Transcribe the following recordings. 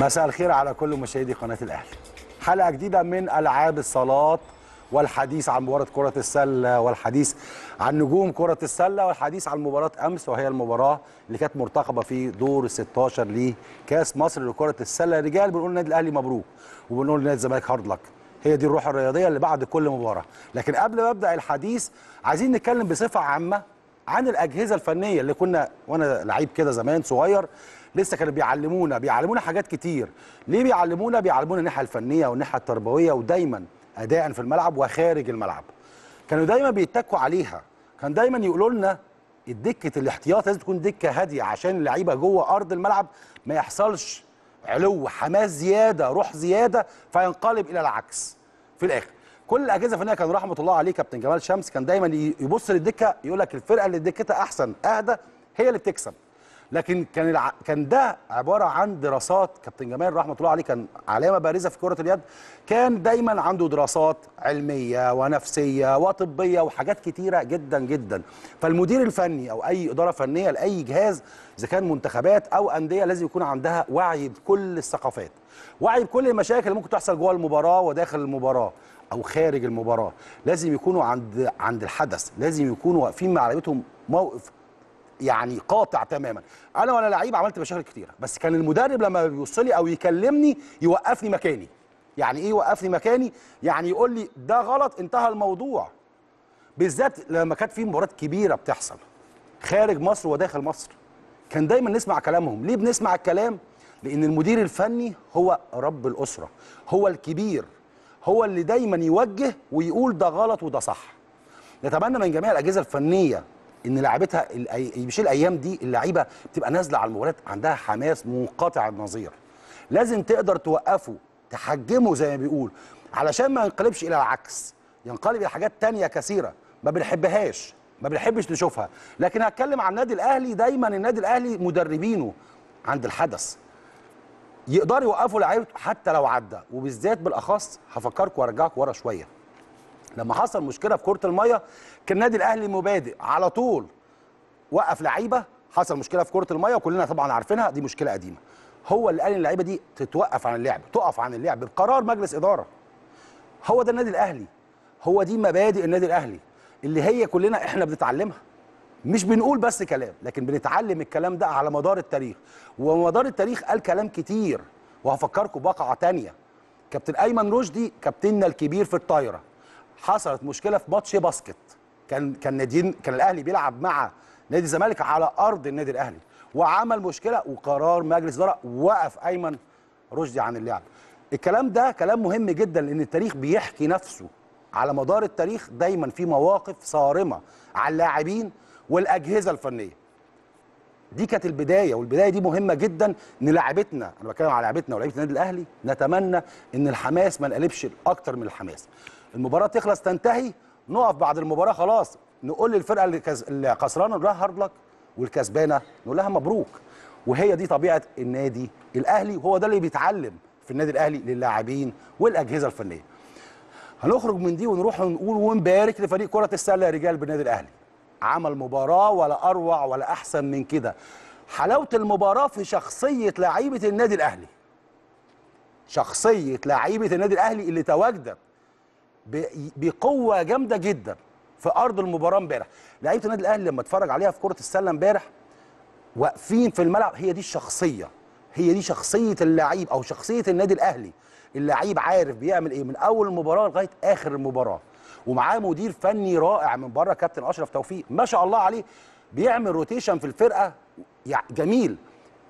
مساء الخير على كل مشاهدي قناة الأهلي. حلقة جديدة من ألعاب الصالات والحديث عن مباراة كرة السلة والحديث عن نجوم كرة السلة والحديث عن مباراة أمس وهي المباراة اللي كانت مرتقبة في دور ال 16 لكأس مصر لكرة السلة. رجال بنقول للنادي الأهلي مبروك وبنقول لنادي الزمالك هارد لك هي دي الروح الرياضية اللي بعد كل مباراة. لكن قبل ما أبدأ الحديث عايزين نتكلم بصفة عامة عن الأجهزة الفنية اللي كنا وأنا لعيب كده زمان صغير لسه كانوا بيعلمونا بيعلمونا حاجات كتير. ليه بيعلمونا؟ بيعلمونا الناحية الفنية والناحية التربوية ودايما اداء في الملعب وخارج الملعب. كانوا دايما بيتكوا عليها. كان دايما يقولوا لنا الدكة الاحتياط لازم تكون دكة هادية عشان اللعيبة جوه أرض الملعب ما يحصلش علو حماس زيادة روح زيادة فينقلب إلى العكس. في الآخر كل الأجهزة الفنية كان رحمة الله عليه كابتن جمال شمس كان دايما يبص للدكة يقول لك الفرقة اللي دكتها أحسن أهدى هي اللي بتكسب. لكن كان الع... كان ده عبارة عن دراسات كابتن جمال رحمة الله عليه كان علامة بارزة في كرة اليد. كان دايما عنده دراسات علمية ونفسية وطبية وحاجات كتيرة جدا جدا. فالمدير الفني أو أي إدارة فنية لأي جهاز إذا كان منتخبات أو أندية لازم يكون عندها وعي بكل الثقافات. وعي بكل المشاكل اللي ممكن تحصل جوه المباراة وداخل المباراة أو خارج المباراة. لازم يكونوا عند عند الحدث. لازم يكونوا واقفين مع لعيبتهم موقف يعني قاطع تماما. أنا وأنا لعيب عملت مشاكل كتيرة بس كان المدرب لما بيبص لي أو يكلمني يوقفني مكاني. يعني إيه يوقفني مكاني؟ يعني يقول لي ده غلط انتهى الموضوع. بالذات لما كانت في مباريات كبيرة بتحصل خارج مصر وداخل مصر. كان دايما نسمع كلامهم. ليه بنسمع الكلام؟ لأن المدير الفني هو رب الأسرة هو الكبير هو اللي دايما يوجه ويقول ده غلط وده صح. نتمنى من جميع الأجهزة الفنية إن لعيبتها مش الأيام دي اللعيبة بتبقى نازلة على المباريات عندها حماس منقطع النظير. لازم تقدر توقفه تحجمه زي ما بيقول علشان ما ينقلبش إلى العكس. ينقلب إلى حاجات تانية كثيرة ما بنحبهاش ما بنحبش نشوفها. لكن هتكلم عن النادي الأهلي دايما النادي الأهلي مدربينه عند الحدث. يقدروا يوقفوا لعيبته حتى لو عدى وبالذات بالأخص هفكركم وارجعكم ورا شوية. لما حصل مشكلة في كرة المية كان النادي الأهلي مبادئ. على طول وقف لعيبة حصل مشكلة في كرة المية وكلنا طبعا عارفينها دي مشكلة قديمة. هو اللي قال اللعيبة دي تتوقف عن اللعب تقف عن اللعب بقرار مجلس إدارة. هو ده النادي الأهلي. هو دي مبادئ النادي الأهلي. اللي هي كلنا إحنا بنتعلمها. مش بنقول بس كلام لكن بنتعلم الكلام ده على مدار التاريخ. ومدار التاريخ قال كلام كتير. وهفكركم بقعة تانية. كابتن أيمن رشدي كابتننا الكبير في الطايرة. حصلت مشكلة في ماتش باسكت. كان كان ناديين كان الأهلي بيلعب مع نادي الزمالك على أرض النادي الأهلي وعمل مشكلة وقرار مجلس إدارة وقف أيمن رشدي عن اللعب. الكلام ده كلام مهم جدا لأن التاريخ بيحكي نفسه. على مدار التاريخ دايما في مواقف صارمة على اللاعبين والأجهزة الفنية. دي كانت البداية والبداية دي مهمة جدا إن لاعبتنا أنا بتكلم على لاعبتنا ولاعيبه النادي الأهلي نتمنى إن الحماس ما نقلبش أكتر من الحماس. المباراة تخلص تنتهي نقف بعد المباراة خلاص. نقول للفرقة اللي, كز... اللي خسرانة نقول لها هارد لك والكسبانة نقول لها مبروك وهي دي طبيعة النادي الأهلي وهو ده اللي بيتعلم في النادي الأهلي للاعبين والأجهزة الفنية. هنخرج من دي ونروح نقول ونبارك لفريق كرة السلة رجال بالنادي الأهلي. عمل مباراة ولا أروع ولا أحسن من كده. حلاوة المباراة في شخصية لعيبة النادي الأهلي. شخصية لعيبة النادي الأهلي اللي تواجدت بقوة جامدة جدا في أرض المباراة امبارح. لعيبة النادي الأهلي لما اتفرج عليها في كرة السلة امبارح واقفين في الملعب هي دي الشخصية. هي دي شخصية اللعيب أو شخصية النادي الأهلي. اللعيب عارف بيعمل إيه من أول المباراة لغاية آخر المباراة. ومعاه مدير فني رائع من بره كابتن أشرف توفيق ما شاء الله عليه بيعمل rotation في الفرقة. جميل.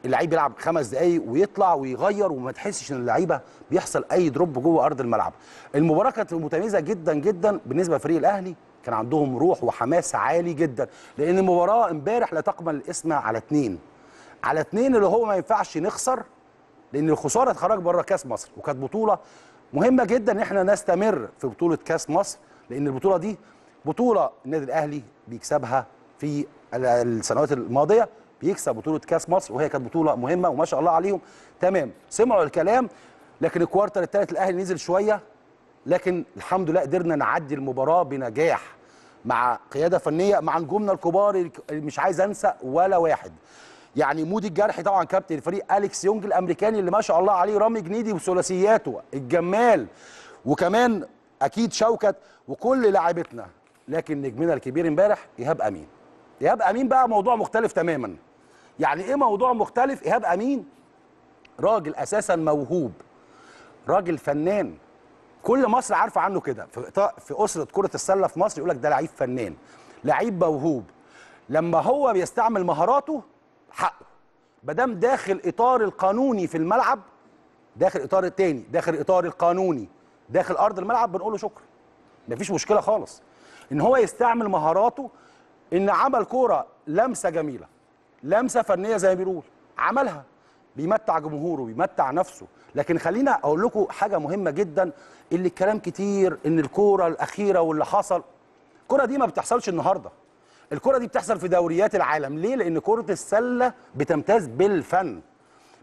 اللعيب بيلعب خمس دقايق ويطلع ويغير وما تحسش إن اللعيبة بيحصل أي drop جوه أرض الملعب. المباراة كانت متميزة جدا جدا بالنسبة لفريق الأهلي. كان عندهم روح وحماس عالي جدا. لأن المباراة امبارح لا تقبل القسمة على اتنين. على اتنين اللي هو ما ينفعش نخسر لأن الخسارة تخرج بره كأس مصر. وكانت بطولة مهمة جدا إن إحنا نستمر في بطولة كأس مصر لأن البطولة دي بطولة النادي الأهلي بيكسبها في السنوات الماضية. بيكسب بطولة كاس مصر وهي كانت بطولة مهمة وما شاء الله عليهم. تمام سمعوا الكلام لكن الكوارتر الثالث الاهلي نزل شوية لكن الحمد لله قدرنا نعدي المباراة بنجاح مع قيادة فنية مع نجومنا الكبار اللي مش عايز أنسى ولا واحد. يعني مودي الجرحي طبعا كابتن الفريق أليكس يونج الأمريكاني اللي ما شاء الله عليه رامي جنيدي وثلاثياته الجمال وكمان أكيد شوكت وكل لاعبتنا. لكن نجمنا الكبير امبارح إيهاب أمين. إيهاب أمين بقى موضوع مختلف تماما. يعني إيه موضوع مختلف؟ إيهاب أمين. راجل أساسا موهوب. راجل فنان. كل مصر عارفة عنه كده. في في أسرة كرة السلة في مصر يقول لك ده لعيب فنان. لعيب موهوب. لما هو بيستعمل مهاراته حقه. ما دام داخل إطار القانوني في الملعب داخل إطار التاني داخل إطار القانوني داخل أرض الملعب بنقول له شكرا مفيش مشكلة خالص. إن هو يستعمل مهاراته إن عمل كورة لمسة جميلة. لمسة فنية زي ما بيقول. عملها. بيمتع جمهوره بيمتع نفسه. لكن خلينا أقول لكم حاجة مهمة جدا. اللي الكلام كتير إن الكورة الأخيرة واللي حصل الكورة دي ما بتحصلش النهارده. الكورة دي بتحصل في دوريات العالم. ليه؟ لأن كرة السلة بتمتاز بالفن.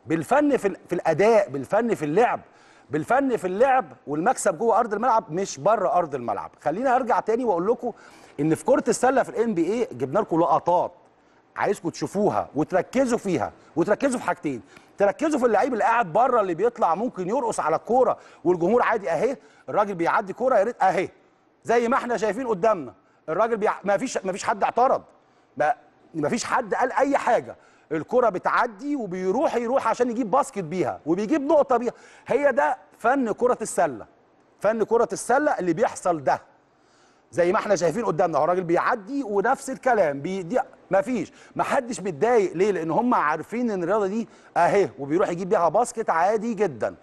بالفن في, في الأداء بالفن في اللعب. بالفن في اللعب والمكسب جوه أرض الملعب مش بره أرض الملعب. خلينا أرجع تاني وأقول لكم إن في كرة السلة في الان بي اي جبنا لكم لقطات. عايزكم تشوفوها وتركزوا فيها وتركزوا في حاجتين. تركزوا في اللعيب اللي قاعد بره اللي بيطلع ممكن يرقص على الكوره والجمهور عادي اهي الراجل بيعدي كورة يا ريت اهي. زي ما إحنا شايفين قدامنا الراجل بيع... ما فيش ما فيش حد اعترض. ما فيش حد قال اي حاجة. الكره بتعدي وبيروح يروح عشان يجيب basket بيها وبيجيب نقطة بيها. هي ده فن كرة السلة. فن كرة السلة اللي بيحصل ده. زي ما إحنا شايفين قدامنا هو الراجل بيعدي ونفس الكلام بيدي مفيش. محدش متضايق. ليه؟ لأن هم عارفين إن الرياضة دي أهي وبيروح يجيب بيها basket عادي جدا.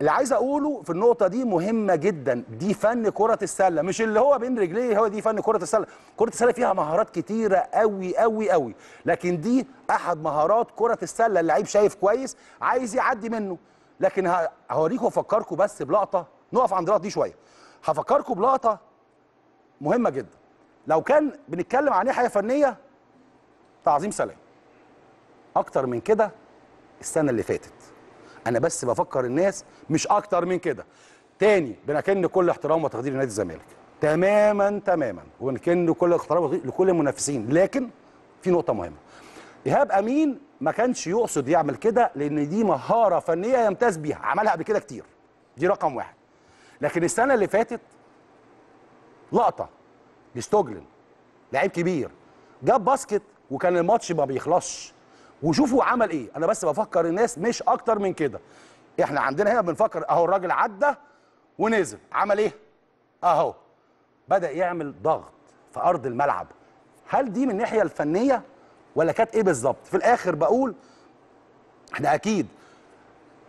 اللي عايز أقوله في النقطة دي مهمة جدا. دي فن كرة السلة. مش اللي هو بين رجليه هو دي فن كرة السلة. كرة السلة فيها مهارات كتيرة قوي قوي قوي لكن دي أحد مهارات كرة السلة. اللعيب شايف كويس عايز يعدي منه. لكن هوريكم وافكركم بس بلقطة. نقف عند اللقطه دي شوية. هفكركم بلقطة مهمة جدا. لو كان بنتكلم عن ناحيه فنية تعظيم سلام. أكتر من كده السنة اللي فاتت. أنا بس بفكر الناس مش أكتر من كده. تاني بنكن كل احترام وتقدير لنادي الزمالك. تماما تماما. ونكن كل احترام لكل المنافسين. لكن في نقطة مهمة. إيهاب أمين ما كانش يقصد يعمل كده لأن دي مهارة فنية يمتاز بيها. عملها قبل كده كتير. دي رقم واحد. لكن السنة اللي فاتت لقطة. لستوجلن لعيب كبير. جاب باسكت وكان الماتش ما بيخلصش. وشوفوا عمل إيه. أنا بس بفكر الناس مش أكتر من كده. إحنا عندنا هنا بنفكر أهو الراجل عدى ونزل. عمل إيه؟ أهو. بدأ يعمل ضغط في أرض الملعب. هل دي من الناحية الفنية ولا كانت إيه بالظبط؟ في الآخر بقول إحنا أكيد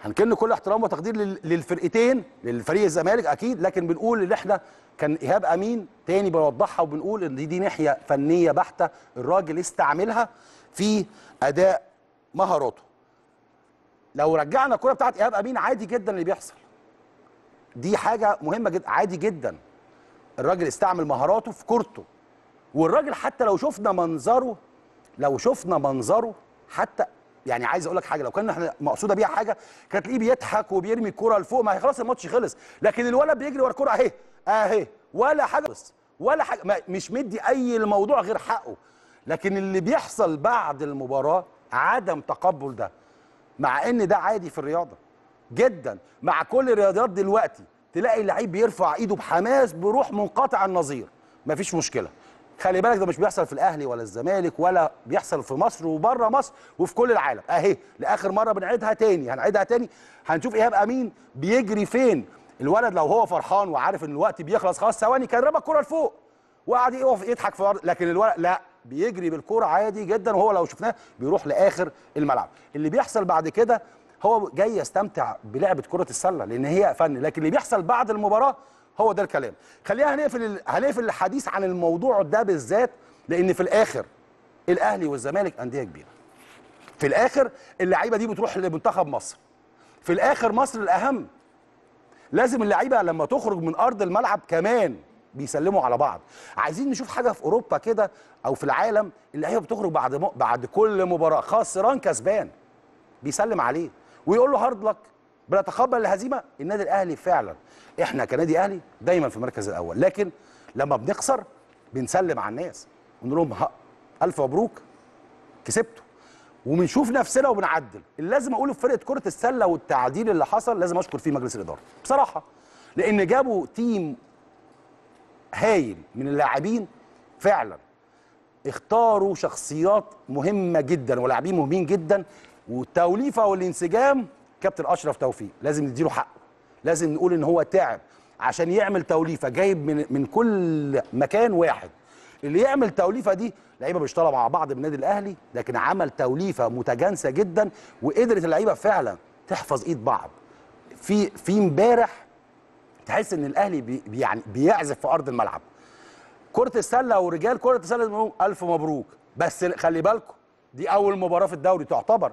هنكن كل احترام وتقدير لل- للفرقتين للفريق الزمالك أكيد لكن بنقول إن إحنا كان إيهاب أمين تاني بنوضحها وبنقول إن دي, دي ناحية فنية بحتة الراجل استعملها في أداء مهاراته. لو رجعنا الكرة بتاعت إيهاب أمين عادي جدا اللي بيحصل. دي حاجة مهمة جدا عادي جدا. الراجل استعمل مهاراته في كورته. والراجل حتى لو شفنا منظره لو شفنا منظره حتى يعني عايز أقول لك حاجة لو كان إحنا مقصوده بيها حاجة كانت تلاقيه بيضحك وبيرمي الكوره لفوق ما هي خلاص الماتش خلص. لكن الولد بيجري ورا الكوره اهي اهي ولا حاجة بس ولا حاجة مش مدي أي الموضوع غير حقه. لكن اللي بيحصل بعد المباراه عدم تقبل ده مع إن ده عادي في الرياضة جدا. مع كل الرياضيات دلوقتي تلاقي اللعيب بيرفع إيده بحماس بروح منقطع النظير. مفيش مشكلة. خلي بالك ده مش بيحصل في الأهلي ولا الزمالك ولا بيحصل في مصر وبره مصر وفي كل العالم. أهي لآخر مرة بنعيدها تاني هنعيدها تاني. هنشوف إيهاب أمين بيجري فين. الولد لو هو فرحان وعارف إن الوقت بيخلص خلاص ثواني كان رمى الكره لفوق. وقعد يقف يضحك في الأرض لكن الولد لا بيجري بالكورة عادي جدا وهو لو شفناه بيروح لآخر الملعب. اللي بيحصل بعد كده هو جاي يستمتع بلعبة كرة السلة لأن هي فن لكن اللي بيحصل بعد المباراة هو ده الكلام. خلينا هنقفل هنقفل الحديث عن الموضوع ده بالذات لأن في الآخر الأهلي والزمالك أندية كبيرة. في الآخر اللعيبة دي بتروح لمنتخب مصر. في الآخر مصر الأهم. لازم اللعيبة لما تخرج من أرض الملعب كمان بيسلموا على بعض. عايزين نشوف حاجة في أوروبا كده أو في العالم اللعيبة بتخرج بعد م... بعد كل مباراة. خسران كسبان. بيسلم عليه. ويقول له هارد لك بنتقبل الهزيمه النادي الأهلي فعلا إحنا كنادي أهلي دايما في المركز الأول. لكن لما بنخسر بنسلم على الناس ونقول لهم ألف مبروك كسبتوا. وبنشوف نفسنا وبنعدل. اللي لازم اقوله في فرقه كرة السلة والتعديل اللي حصل لازم أشكر فيه مجلس الإدارة. بصراحة لأن جابوا تيم هايل من اللاعبين فعلا. اختاروا شخصيات مهمة جدا ولاعبين مهمين جدا. والتوليفة والانسجام كابتن أشرف توفيق. لازم نديله حقه. لازم نقول إن هو تعب عشان يعمل توليفة جايب من من كل مكان واحد. اللي يعمل توليفة دي لعيبة بيشتغلوا مع بعض بالنادي الأهلي لكن عمل توليفة متجانسة جدا وقدرت اللعيبة فعلا تحفظ إيد بعض. في في امبارح تحس إن الأهلي بي يعني بيعزف في أرض الملعب. كرة السلة ورجال كرة السلة ألف مبروك. بس خلي بالكم دي أول مباراة في الدوري تعتبر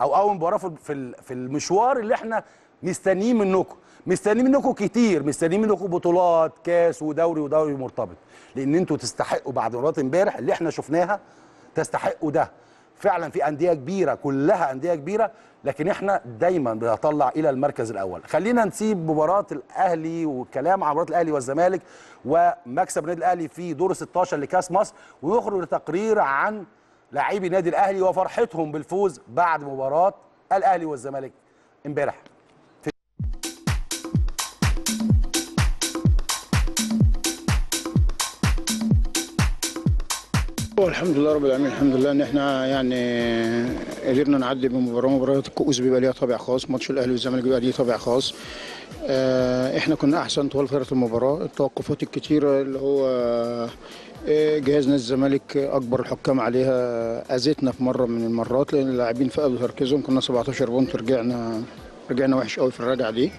أو أول مباراة في في المشوار اللي إحنا مستنيين منكم. مستنيين منكم كتير مستنيين منكم بطولات كاس ودوري ودوري مرتبط. لأن أنتوا تستحقوا بعد مباراه امبارح اللي إحنا شفناها تستحقوا ده. فعلا في أندية كبيرة كلها أندية كبيرة لكن إحنا دايما بنطلع إلى المركز الأول. خلينا نسيب مباراة الأهلي والكلام عن مباراة الأهلي والزمالك ومكسب النادي الأهلي في دور 16 لكأس مصر ونخرج لتقرير عن لاعبي النادي الأهلي وفرحتهم بالفوز بعد مباراة الأهلي والزمالك امبارح. الحمد لله رب العالمين الحمد لله إن إحنا يعني قدرنا نعدي بمباراه مباراه الكؤوس بيبقى ليها طابع خاص ماتش الأهلي والزمالك بيبقى ليه طابع خاص. آه، إحنا كنا أحسن طوال فتره المباراة التوقفات الكتيرة اللي هو آه، جهاز نادي الزمالك أكبر الحكام عليها اذتنا في مرة من المرات لأن اللاعبين فقدوا تركيزهم كنا 17 بونت رجعنا رجعنا وحش قوي في الرجعة دي.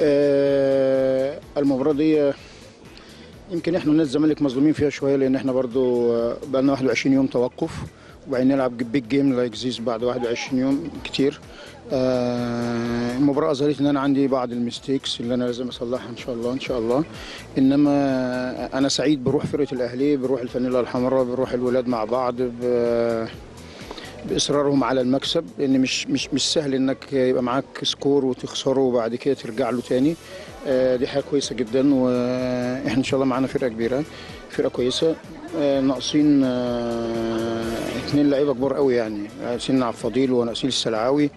آه، المباراة دي يمكن إحنا نادي الزمالك مظلومين فيها شوية لأن إحنا برضو بقى لنا 21 يوم توقف وبعدين نلعب big game like this بعد 21 يوم كتير. آه المباراة أظهرت إن أنا عندي بعض ال mistakes اللي أنا لازم أصلحها إن شاء الله إن شاء الله. إنما أنا سعيد بروح فرقة الأهلي بروح الفانيلا الحمراء بروح الولاد مع بعض بإصرارهم على المكسب لأن مش مش مش سهل إنك يبقى معاك سكور وتخسره وبعد كده ترجع له تاني. دي حاجة كويسة جدا وإحنا إن شاء الله معانا فرقة كبيرة فرقة كويسة. آه ناقصين آه اثنين لعيبة كبار قوي يعني. ناقصين عبد الفضيل وناقصين السلعاوي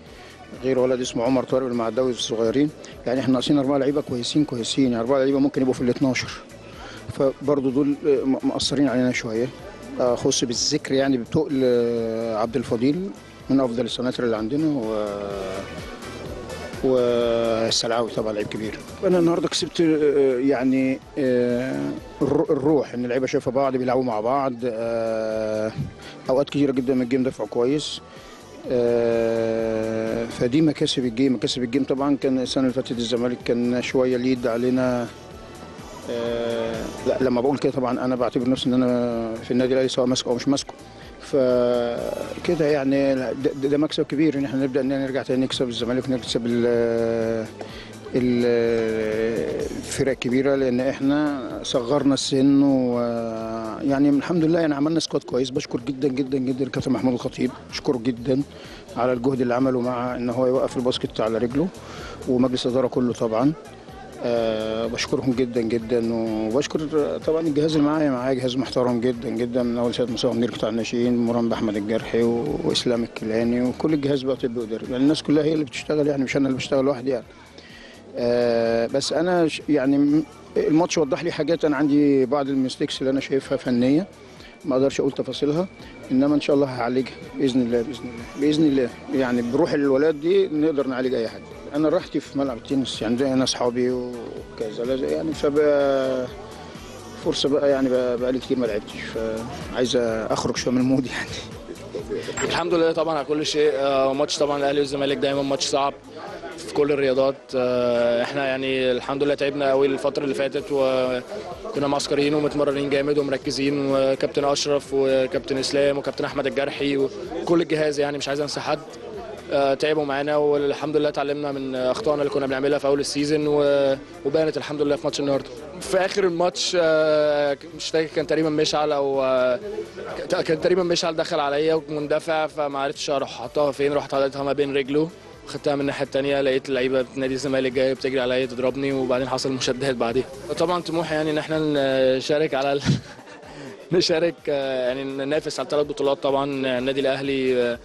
غير ولد اسمه عمر طارق المعداوي الصغيرين. يعني إحنا ناقصين أربعة لعيبة كويسين كويسين. يعني أربعة لعيبة ممكن يبقوا في ال 12 فبرضه دول مقصرين علينا شوية. أخص بالذكر يعني بتقل عبد الفضيل من أفضل السناتر اللي عندنا و والسلعاوي طبعا لعيب كبير. أنا النهارده كسبت يعني الروح إن اللعيبة شايفة بعض بيلعبوا مع بعض أوقات كتيرة جدا من ال game دفعوا كويس. فدي مكاسب ال game. مكاسب ال game طبعا كان السنة اللي فاتت الزمالك كان شوية lead علينا. لا لما بقول كده طبعا أنا بعتبر نفسي إن أنا في النادي الأهلي سواء ماسكه أو مش ماسكه. فكده يعني ده, مكسب كبير إن إحنا نبدأ إن نرجع تاني نكسب الزمالك ونكسب الفرق الكبيره لأن إحنا صغرنا السن ويعني الحمد لله يعني عملنا squad كويس. بشكر جدا جدا جدا الكابتن محمود الخطيب. بشكره جدا على الجهد اللي عمله مع إن هو يوقف ال basket على رجله ومجلس الإدارة كله طبعا. أه بشكرهم جدا جدا وبشكر طبعا الجهاز اللي معايا معايا جهاز محترم جدا جدا من أول سيد مصطفى منير بتاع الناشئين مرام احمد الجرحي واسلام الكيلاني وكل الجهاز بقى طب يعني الناس كلها هي اللي بتشتغل يعني مش أنا اللي بشتغل لوحدي يعني. أه بس أنا يعني الماتش وضح لي حاجات أنا عندي بعض الميستيكس اللي أنا شايفها فنية ما أقدرش أقول تفاصيلها إنما إن شاء الله هعالجها بإذن الله بإذن الله بإذن الله. يعني بروح الولاد دي نقدر نعالج أي حد. أنا راحتي في ملعب التنس يعني أنا أصحابي وكذا يعني فبقى فرصة بقى يعني بقى لي كتير ما لعبتش فعايز أخرج شوية من ال mood يعني. الحمد لله طبعا على كل شيء. ماتش طبعا الأهلي والزمالك دايما ماتش صعب في كل الرياضات. إحنا يعني الحمد لله تعبنا قوي الفترة اللي فاتت وكنا معسكرين ومتمرنين جامد ومركزين وكابتن أشرف وكابتن إسلام وكابتن أحمد الجرحي وكل الجهاز يعني مش عايز أنسى حد. تعبوا معانا والحمد لله اتعلمنا من اخطائنا اللي كنا بنعملها في أول السيزون وبانت الحمد لله في ماتش النهارده. في آخر الماتش مش فاكر كان تقريبا مشعل أو كان تقريبا مشعل دخل عليا مندفع فما عرفتش أروح أحطها فين رحت حطيتها ما بين رجله. خدتها من الناحية الثانية لقيت اللعيبة نادي الزمالك جاية بتجري عليا تضربني وبعدين حصل مشادات بعديها. طبعا طموحي يعني إن إحنا نشارك على نشارك آه، يعني ننافس على ثلاث بطولات طبعا النادي الأهلي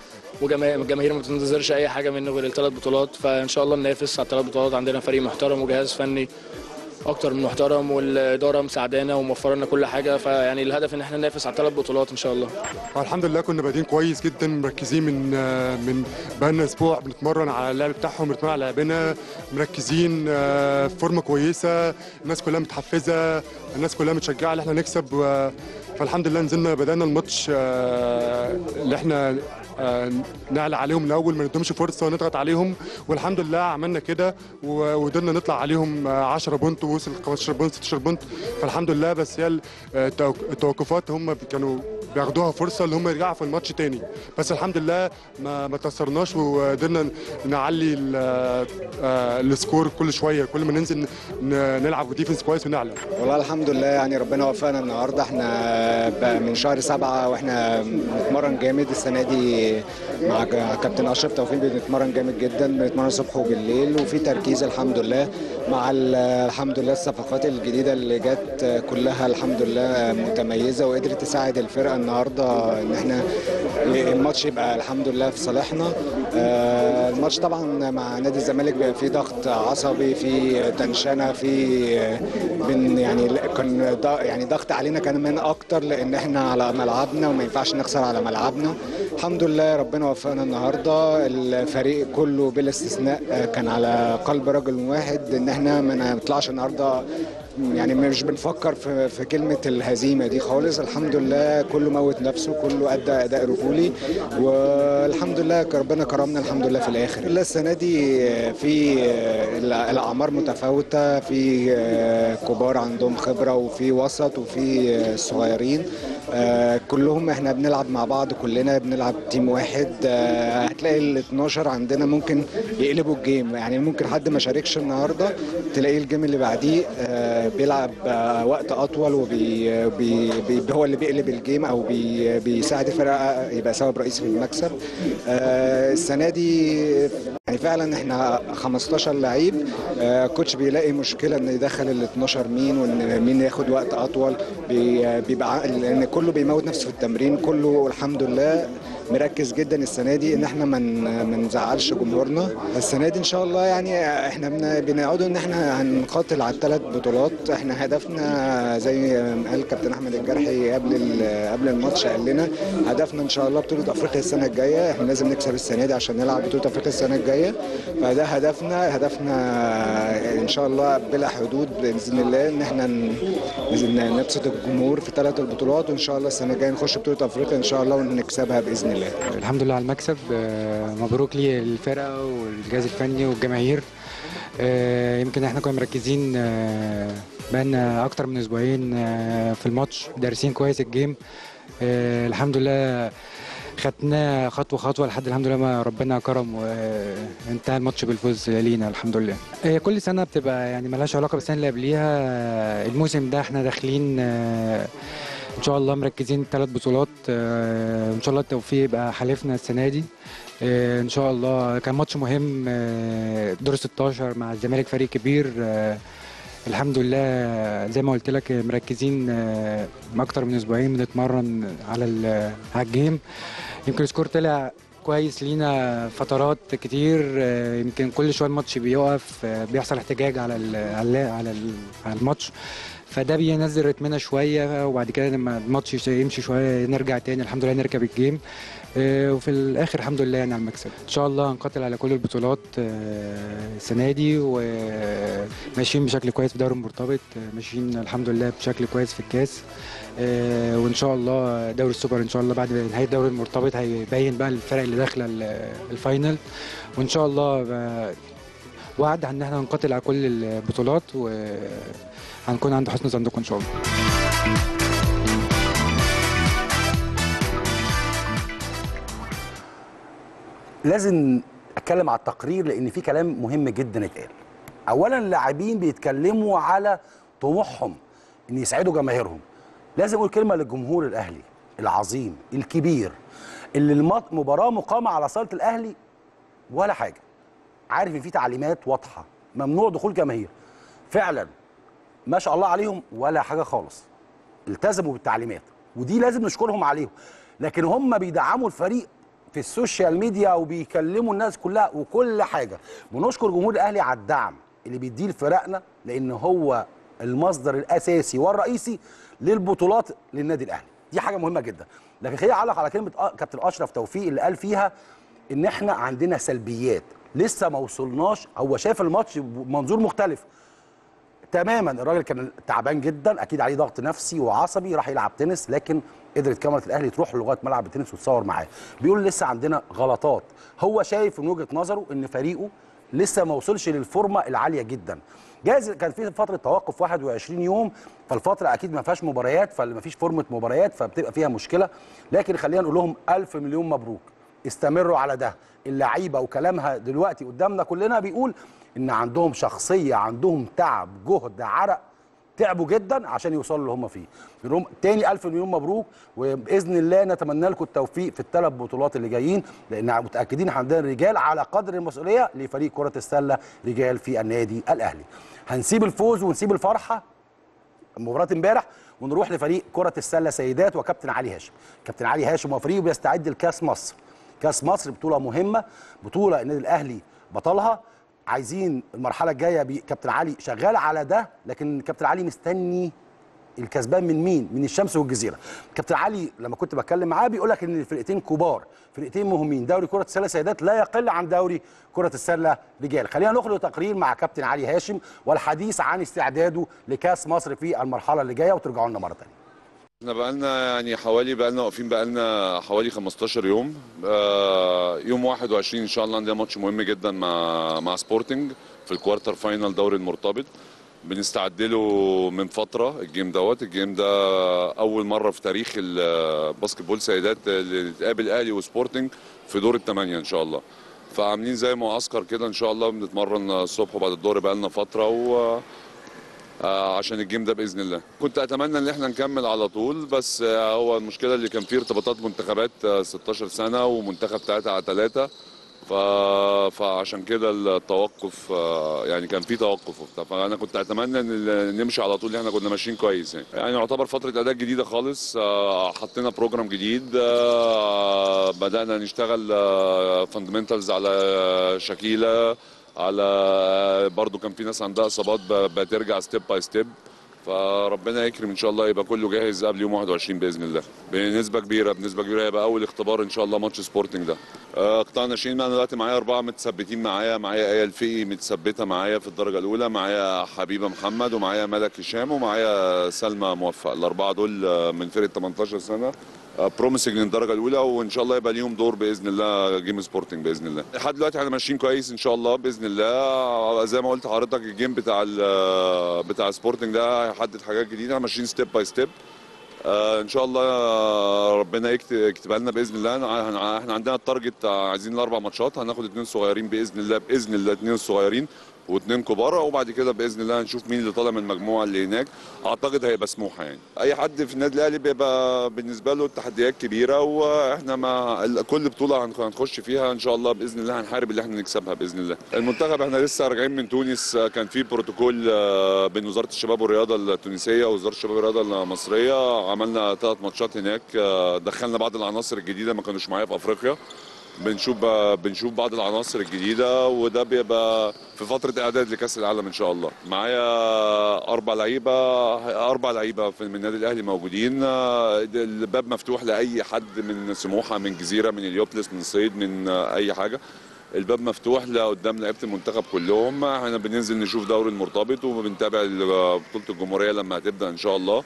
وجماهير ما بتنتظرش أي حاجة منه غير الثلاث بطولات فإن شاء الله ننافس على الثلاث بطولات. عندنا فريق محترم وجهاز فني أكتر من محترم والإدارة مساعدانا وموفره لنا كل حاجة. فيعني الهدف إن إحنا ننافس على الثلاث بطولات إن شاء الله. الحمد لله كنا بادئين كويس جدا مركزين من من بقالنا أسبوع بنتمرن على اللعب بتاعهم بنتمرن على لعبنا مركزين آه، في فورمة كويسة الناس كلها متحفزة الناس كلها متشجعة إن إحنا نكسب فالحمد لله نزلنا بدأنا الماتش آه، اللي إحنا آه، نعلى عليهم الأول ما ندهمش فرصة ونضغط عليهم والحمد لله عملنا كده وقدرنا نطلع عليهم آه، 10 point ووصل 15 point 16 point فالحمد لله بس هي آه، التوقفات هم كانوا بياخدوها فرصة إن هم يرجعوا في الماتش تاني بس الحمد لله ما ما تأثرناش وقدرنا نعلي ال- آه، ال score كل شوية كل ما ننزل نلعب ديفنس كويس ونعلى. والله الحمد لله يعني ربنا وفقنا النهارده إحنا من شهر سبعة وإحنا بنتمرن جامد. السنة دي مع كابتن أشرف توفيق بنتمرن جامد جدا بنتمرن الصبح وبالليل وفي تركيز الحمد لله مع ال- الحمد لله الصفقات الجديدة اللي جت كلها الحمد لله متميزة وقدرت تساعد الفرقة النهارده إن إحنا الماتش يبقى الحمد لله في صالحنا. آه، الماتش طبعا مع نادي الزمالك بيبقى فيه ضغط عصبي في تنشنة في يعني كان يعني ضغط علينا كان من أكتر لأن إحنا على ملعبنا وما ينفعش نخسر على ملعبنا. الحمد لله ربنا وفقنا النهارده. الفريق كله بلا استثناء آه، كان على قلب رجل واحد إن إحنا ما نطلعش النهارده يعني مش بنفكر في, في كلمة الهزيمة دي خالص. الحمد لله كله موت نفسه كله أدى أداء رجولي والحمد لله ربنا كرمنا الحمد لله في الآخر. إلا السنة دي في الأعمار متفاوتة في كبار عندهم خبرة وفي وسط وفي صغيرين. كلهم إحنا بنلعب مع بعض كلنا بنلعب team واحد. هتلاقي ال 12 عندنا ممكن يقلبوا ال game. يعني ممكن حد ما شاركش النهارده تلاقيه ال game اللي بعديه. بيلعب آه، وقت أطول وبي بي بي هو اللي بيقلب ال game أو بي بيساعد الفرقة يبقى سبب رئيسي في المكسب. آه، السنة دي يعني فعلا إحنا 15 لعيب. آه، كوتش بيلاقي مشكلة ان يدخل ال 12 مين وإن مين ياخد وقت أطول. بي- بيبقى لأن كله بيموت نفسه في التمرين كله الحمد لله مركز جدا السنة دي إن إحنا ما نزعلش جمهورنا. السنة دي إن شاء الله يعني إحنا بن- بنعود إن إحنا هنقاتل على الثلاث بطولات. إحنا هدفنا زي ما قال كابتن أحمد الجرحي قبل قبل الماتش قال لنا هدفنا إن شاء الله بطولة أفريقيا السنة الجاية. إحنا لازم نكسب السنة دي عشان نلعب بطولة أفريقيا السنة الجاية. فده هدفنا هدفنا إن شاء الله بلا حدود بإذن الله إن إحنا نبسط الجمهور في ثلاث البطولات. وإن شاء الله السنة الجاية نخش بطولة أفريقيا إن شاء الله ونكسبها بإذن الله. الحمد لله. على المكسب. آه، مبروك لي الفرقة والجهاز الفني والجماهير. آه، يمكن إحنا كنا مركزين آه، بقالنا أكتر من أسبوعين في الماتش دارسين كويس الجيم. الحمد لله خدناه خطوة خطوة لحد الحمد لله ما ربنا كرم وانتهى الماتش بالفوز لينا الحمد لله. كل سنة بتبقى يعني ملهاش علاقة بالسنة اللي قبليها. الموسم ده إحنا داخلين إن شاء الله مركزين ثلاث بطولات آه، وان شاء الله التوفيق يبقى حليفنا السنة دي. آه، إن شاء الله كان ماتش مهم آه، دور 16 مع الزمالك فريق كبير. الحمد لله زي ما قلت لك مركزين أكتر من أسبوعين بنتمرن على على ال game. يمكن ال score طلع كويس لينا فترات كتير يمكن كل شوية الماتش بيقف بيحصل احتجاج على على على الماتش. فده بينزل rhythm نا شوية وبعد كده لما الماتش يمشي شوية نرجع تاني الحمد لله نركب ال game. آه، وفي الآخر الحمد لله يعني على المكسب. إن شاء الله هنقاتل على كل البطولات آه، السنة دي وماشيين بشكل كويس في دوري المرتبط آه، ماشيين الحمد لله بشكل كويس في الكاس. وإن شاء الله دوري السوبر إن شاء الله بعد نهاية دوري المرتبط هيبين بقى الفرق اللي داخلة ال- ال final. وإن شاء الله وعد إن إحنا هنقاتل على كل البطولات وهنكون عند حسن ظنكم إن شاء الله. لازم أتكلم على التقرير لأن في كلام مهم جدا اتقال اولا اللاعبين بيتكلموا على طموحهم إن يسعدوا جماهيرهم. لازم أقول كلمة للجمهور الأهلي العظيم الكبير اللي المباراه مقامة على صالة الأهلي ولا حاجة. عارف إن في تعليمات واضحة ممنوع دخول جماهير. فعلا ما شاء الله عليهم ولا حاجة خالص. التزموا بالتعليمات ودي لازم نشكرهم عليهم. لكن هم بيدعموا الفريق في السوشيال ميديا وبيكلموا الناس كلها وكل حاجة. بنشكر جمهور الأهلي على الدعم اللي بيديه لفرقنا لأن هو المصدر الأساسي والرئيسي للبطولات للنادي الأهلي. دي حاجة مهمة جدا. لكن خليني أعلق على كلمة كابتن أشرف توفيق اللي قال فيها إن إحنا عندنا سلبيات. لسه ما وصلناش هو شايف الماتش بمنظور مختلف. تماما. الراجل كان تعبان جدا أكيد عليه ضغط نفسي وعصبي راح يلعب تنس لكن قدرت كاميرا الأهلي تروح لغاية ملعب التنس وتصور معاه. بيقول لسه عندنا غلطات. هو شايف من وجهة نظره إن فريقه لسه ما وصلش للفورمة العالية جدا. جايز كان في فترة توقف 21 يوم فالفترة أكيد ما فيهاش مباريات فاللي ما فيش فورمة مباريات فبتبقى فيها مشكلة. لكن خلينا نقول لهم ألف مليون مبروك. استمروا على ده. اللعيبة وكلامها دلوقتي قدامنا كلنا بيقول إن عندهم شخصية عندهم تعب جهد عرق تعبوا جدا عشان يوصلوا اللي هم فيه. لهم تاني ألف مليون مبروك وبإذن الله نتمنى لكم التوفيق في الثلاث بطولات اللي جايين لأن متأكدين عندنا رجال على قدر المسؤولية لفريق كرة السلة رجال في النادي الأهلي. هنسيب الفوز ونسيب الفرحة مباراة امبارح ونروح لفريق كرة السلة سيدات وكابتن علي هاشم. كابتن علي هاشم وفريقه بيستعد لكأس مصر. كأس مصر بطولة مهمة بطولة النادي الأهلي بطلها. عايزين المرحلة الجاية كابتن علي شغال على ده لكن كابتن علي مستني الكسبان من مين؟ من الشمس والجزيرة. كابتن علي لما كنت بتكلم معاه بيقول لك إن الفرقتين كبار، فرقتين مهمين، دوري كرة السلة سيدات لا يقل عن دوري كرة السلة رجال. خلينا نخرج تقرير مع كابتن علي هاشم والحديث عن استعداده لكأس مصر في المرحلة اللي جاية وترجعوا لنا مرة ثانية. إحنا بقالنا يعني حوالي بقالنا واقفين بقالنا حوالي 15 يوم. آه، يوم 21 إن شاء الله عندنا ماتش مهم جدا مع مع سبورتنج في ال quarter final دوري المرتبط. بنستعد له من فترة ال game دوت. ال game ده أول مرة في تاريخ ال basketball سيدات اللي تقابل أهلي وسبورتنج في دور الثمانيه إن شاء الله. فعاملين زي معسكر كده إن شاء الله بنتمرن الصبح وبعد الظهر بقالنا فترة و آه، عشان ال game ده بإذن الله. كنت أتمنى إن إحنا نكمل على طول بس آه، هو المشكلة اللي كان فيه ارتباطات منتخبات آه، 16 سنة ومنتخب 3 على 3 ف... فعشان كده التوقف آه، يعني كان في توقف وبتاع. فأنا كنت أتمنى إن نمشي على طول إحنا كنا ماشيين كويس يعني. يعني يعتبر فترة أداء جديدة خالص آه، حطينا program جديد آه، بدأنا نشتغل fundamentals على شكيلة على برضو كان في ناس عندها إصابات بترجع step by step فربنا يكرم إن شاء الله يبقى كله جاهز قبل يوم 21 بإذن الله. بنسبة كبيرة بنسبة كبيرة هيبقى أول اختبار إن شاء الله ماتش سبورتنج ده. آه، قطاع ناشئين أنا دلوقتي معايا أربعة متثبتين معايا معايا آية الفقي متثبتة معايا في الدرجة الأولى معايا حبيبة محمد ومعايا ملك هشام ومعايا سلمى موفق. الأربعة دول آه، من فرقه 18 سنة. promising للدرجه الأولى وإن شاء الله يبقى ليهم دور بإذن الله game سبورتنج بإذن الله. لحد دلوقتي إحنا ماشيين كويس إن شاء الله بإذن الله. زي ما قلت لحضرتك ال game بتاع ال- بتاع سبورتنج ده هيحدد حاجات جديدة. ماشيين step by step آه إن شاء الله ربنا يكت- يكتبها لنا بإذن الله. إحنا عندنا ال target عايزين الأربع ماتشات. هناخد اثنين صغيرين بإذن الله بإذن الله اثنين صغيرين. واثنين كبار وبعد كده بإذن الله هنشوف مين اللي طالع من المجموعة اللي هناك. أعتقد هيبقى سموحة يعني. أي حد في النادي الأهلي بيبقى بالنسبة له التحديات كبيرة وإحنا ال- كل بطولة هنخ- هنخش فيها إن شاء الله بإذن الله هنحارب اللي إحنا نكسبها بإذن الله. المنتخب إحنا لسه راجعين من تونس كان في بروتوكول آه، بين وزارة الشباب والرياضة التونسية ووزارة الشباب والرياضة المصرية. عملنا ثلاث ماتشات هناك آه، دخلنا بعض العناصر الجديدة ما كانوش معايا في أفريقيا. بنشوف بنشوف بعض العناصر الجديدة وده بيبقى في فترة إعداد لكأس العالم إن شاء الله. معايا أربع لعيبة أربع لعيبة في- من النادي الأهلي موجودين. الباب مفتوح لأي حد من سموحة من جزيرة من اليوبلس من صيد من أي حاجة. الباب مفتوح لقدام لعيبة المنتخب كلهم. إحنا بننزل نشوف دوري المرتبط وبنتابع بطولة الجمهورية لما هتبدأ إن شاء الله.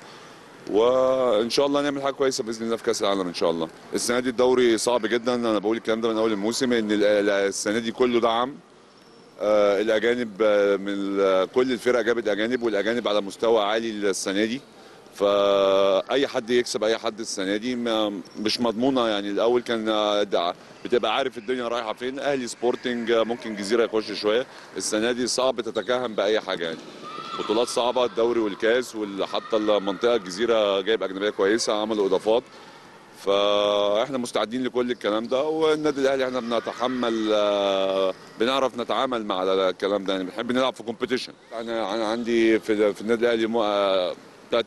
وإن شاء الله نعمل حاجة كويسة بإذن الله في كأس العالم إن شاء الله. السنة دي الدوري صعب جدا. أنا بقول الكلام ده من أول الموسم إن ال- ال- السنة دي كله دعم. آه، الأجانب آه، من كل الفرق جابت أجانب والأجانب على مستوى عالي السنة دي. فأي حد يكسب أي حد السنة دي مش مضمونة يعني. الأول كان آه، بتبقى عارف الدنيا رايحة فين. أهلي سبورتنج ممكن جزيرة يخش شوية. السنة دي صعب تتكهن بأي حاجة يعني. بطولات صعبة الدوري والكاس وحتى المنطقة الجزيرة جايب أجنبية كويسة عملوا إضافات. فإحنا مستعدين لكل الكلام ده والنادي الأهلي إحنا بنتحمل آه، بنعرف نتعامل مع الكلام ده. يعني بنحب نلعب في كومبيتيشن أنا أنا عندي في النادي الأهلي مو- آه،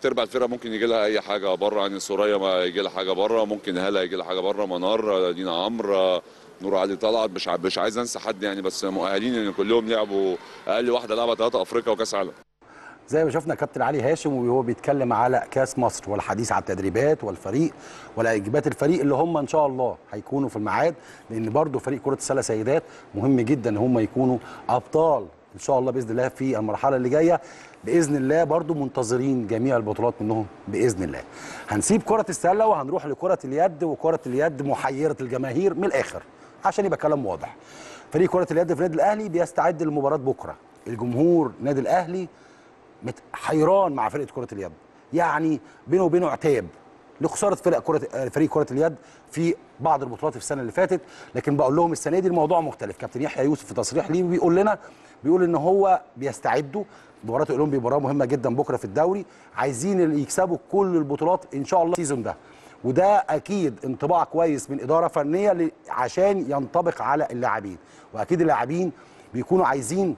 أرباع الفرقة ممكن يجي لها أي حاجة بره. يعني سوريا ما يجي لها حاجة بره ممكن هلا يجي لها حاجة بره منار دينا عمرو نور علي طلعت. مش مش عايز أنسى حد يعني بس مؤهلين إن كلهم لعبوا أقل واحدة لعبه ثلاثة أفريقيا وكأس عالم زي ما شفنا كابتن علي هاشم وهو بيتكلم على كاس مصر والحديث عن التدريبات والفريق واجابات الفريق اللي هم إن شاء الله هيكونوا في الميعاد لأن برضو فريق كرة السلة سيدات مهم جدا إن هم يكونوا أبطال إن شاء الله بإذن الله في المرحلة اللي جاية. بإذن الله برضو منتظرين جميع البطولات منهم بإذن الله. هنسيب كرة السلة وهنروح لكرة اليد وكرة اليد محيرة الجماهير من الآخر عشان يبقى كلام واضح. فريق كرة اليد في النادي الأهلي بيستعد لمباراه بكرة. الجمهور النادي الأهلي حيران مع فرقة كرة اليد. يعني بينه وبينه عتاب. لخسارة فرق كره فريق كرة اليد في بعض البطولات في السنة اللي فاتت. لكن بقول لهم السنة دي الموضوع مختلف. كابتن يحيى يوسف في تصريح ليه بيقول لنا بيقول إن هو بيستعدوا. مباراة الأولمبي مباراة مهمة جدا بكرة في الدوري. عايزين يكسبوا كل البطولات إن شاء الله السيزون ده. وده أكيد انطباع كويس من إدارة فنية عشان ينطبق على اللاعبين. وأكيد اللاعبين بيكونوا عايزين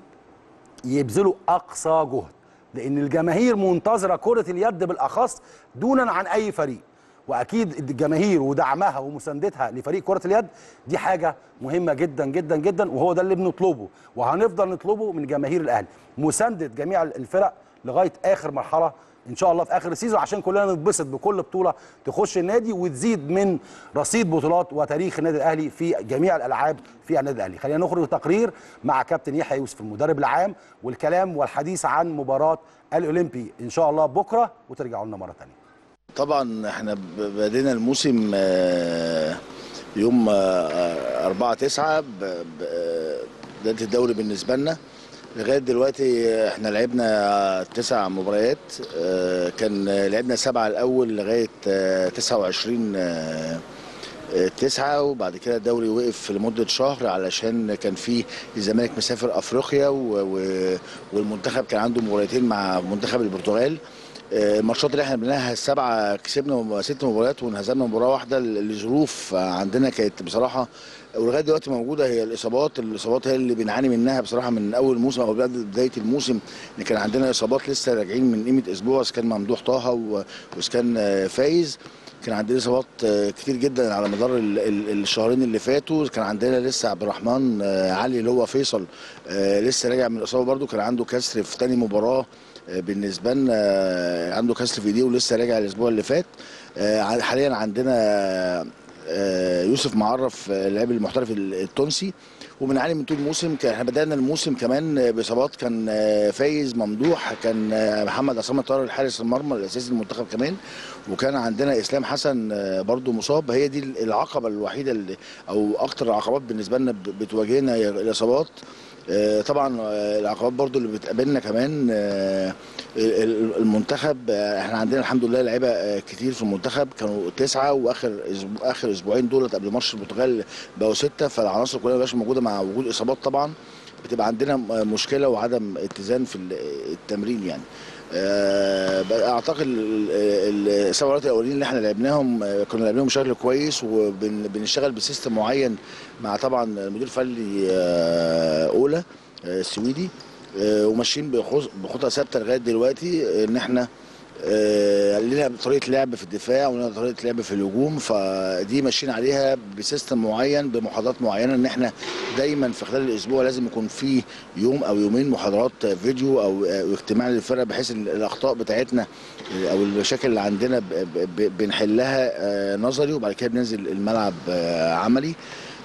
يبذلوا أقصى جهد. لأن الجماهير منتظرة كرة اليد بالأخص دونا عن أي فريق. وأكيد الجماهير ودعمها ومساندتها لفريق كرة اليد دي حاجة مهمة جدا جدا جدا وهو ده اللي بنطلبه. وهنفضل نطلبه من جماهير الأهلي. مساندة جميع الفرق لغاية آخر مرحلة إن شاء الله في آخر السيزون عشان كلنا نتبسط بكل بطولة تخش النادي وتزيد من رصيد بطولات وتاريخ النادي الأهلي في جميع الألعاب في النادي الأهلي. خلينا نخرج تقرير مع كابتن يحيى يوسف المدرب العام والكلام والحديث عن مباراة الأولمبي. إن شاء الله بكرة وترجعوا لنا مرة ثانية طبعا إحنا بدينا الموسم آه، يوم 4 9 بداية الدوري بالنسبة لنا. لغاية دلوقتي إحنا لعبنا تسع مباريات آه، كان لعبنا سبعة الأول لغاية آه، 29 آه، آه، تسعة وبعد كده الدوري وقف لمدة شهر علشان كان في الزمالك مسافر أفريقيا والمنتخب كان عنده مباراتين مع منتخب البرتغال. الماتشات اللي إحنا بنلاقيها السبعه كسبنا ست مباريات وانهزمنا مباراة واحدة لظروف عندنا كانت بصراحة ولغاية دلوقتي موجودة هي الإصابات الإصابات هي اللي بنعاني منها بصراحة من أول موسم أو بداية الموسم إن كان عندنا إصابات لسه راجعين من قيمة أسبوع إذا كان ممدوح طه وإذا كان آه، فايز كان عندنا إصابات آه، كتير جدا على مدار ال- ال- الشهرين اللي فاتوا كان عندنا لسه عبد الرحمن آه، علي اللي هو فيصل آه، لسه راجع من الإصابة برده كان عنده كسر في تاني مباراة. آه، بالنسبة لنا آه، عنده كسر في ايديه ولسه راجع الأسبوع اللي فات. آه، حاليا عندنا آه، يوسف معرف آه، اللاعب المحترف التونسي. وبنعاني من طول الموسم إحنا بدأنا الموسم كمان بإصابات. كان آه، فايز ممدوح كان آه، محمد عصام طاهر الحارس المرمى الأساسي للمنتخب كمان. وكان عندنا إسلام حسن آه، برضو مصاب. هي دي العقبة الوحيدة أو أكتر العقبات بالنسبة لنا بتواجهنا الإصابات. آه، طبعا آه، العقبات برضو اللي بتقابلنا كمان آه، ال- ال- المنتخب آه، إحنا عندنا الحمد لله لعيبة آه، كتير في المنتخب. كانوا تسعة وآخر آخر أسبوعين دولت قبل ماتش البرتغال بقوا ستة. فالعناصر كلها مبقاش موجودة مع وجود إصابات طبعا. بتبقى عندنا مشكلة وعدم اتزان في ال- التمرين يعني. آه، أعتقد ال- ال- السبع مباريات الأولين اللي إحنا لعبناهم آه، كنا لعبناهم بشكل كويس وبنشتغل بسيستم معين مع طبعا المدير الفني آه، اولى آه، السويدي آه، وماشيين بخطى ثابتة لغاية دلوقتي إن إحنا آه، لنا طريقة لعب في الدفاع ولنا طريقة لعب في الهجوم فدي ماشيين عليها بسيستم معين بمحاضرات معينة إن إحنا دايما في خلال الأسبوع لازم يكون في يوم أو يومين محاضرات فيديو أو اجتماع للفرق بحيث الأخطاء بتاعتنا أو المشاكل اللي عندنا بنحلها آه، نظري وبعد كده بننزل الملعب آه، عملي.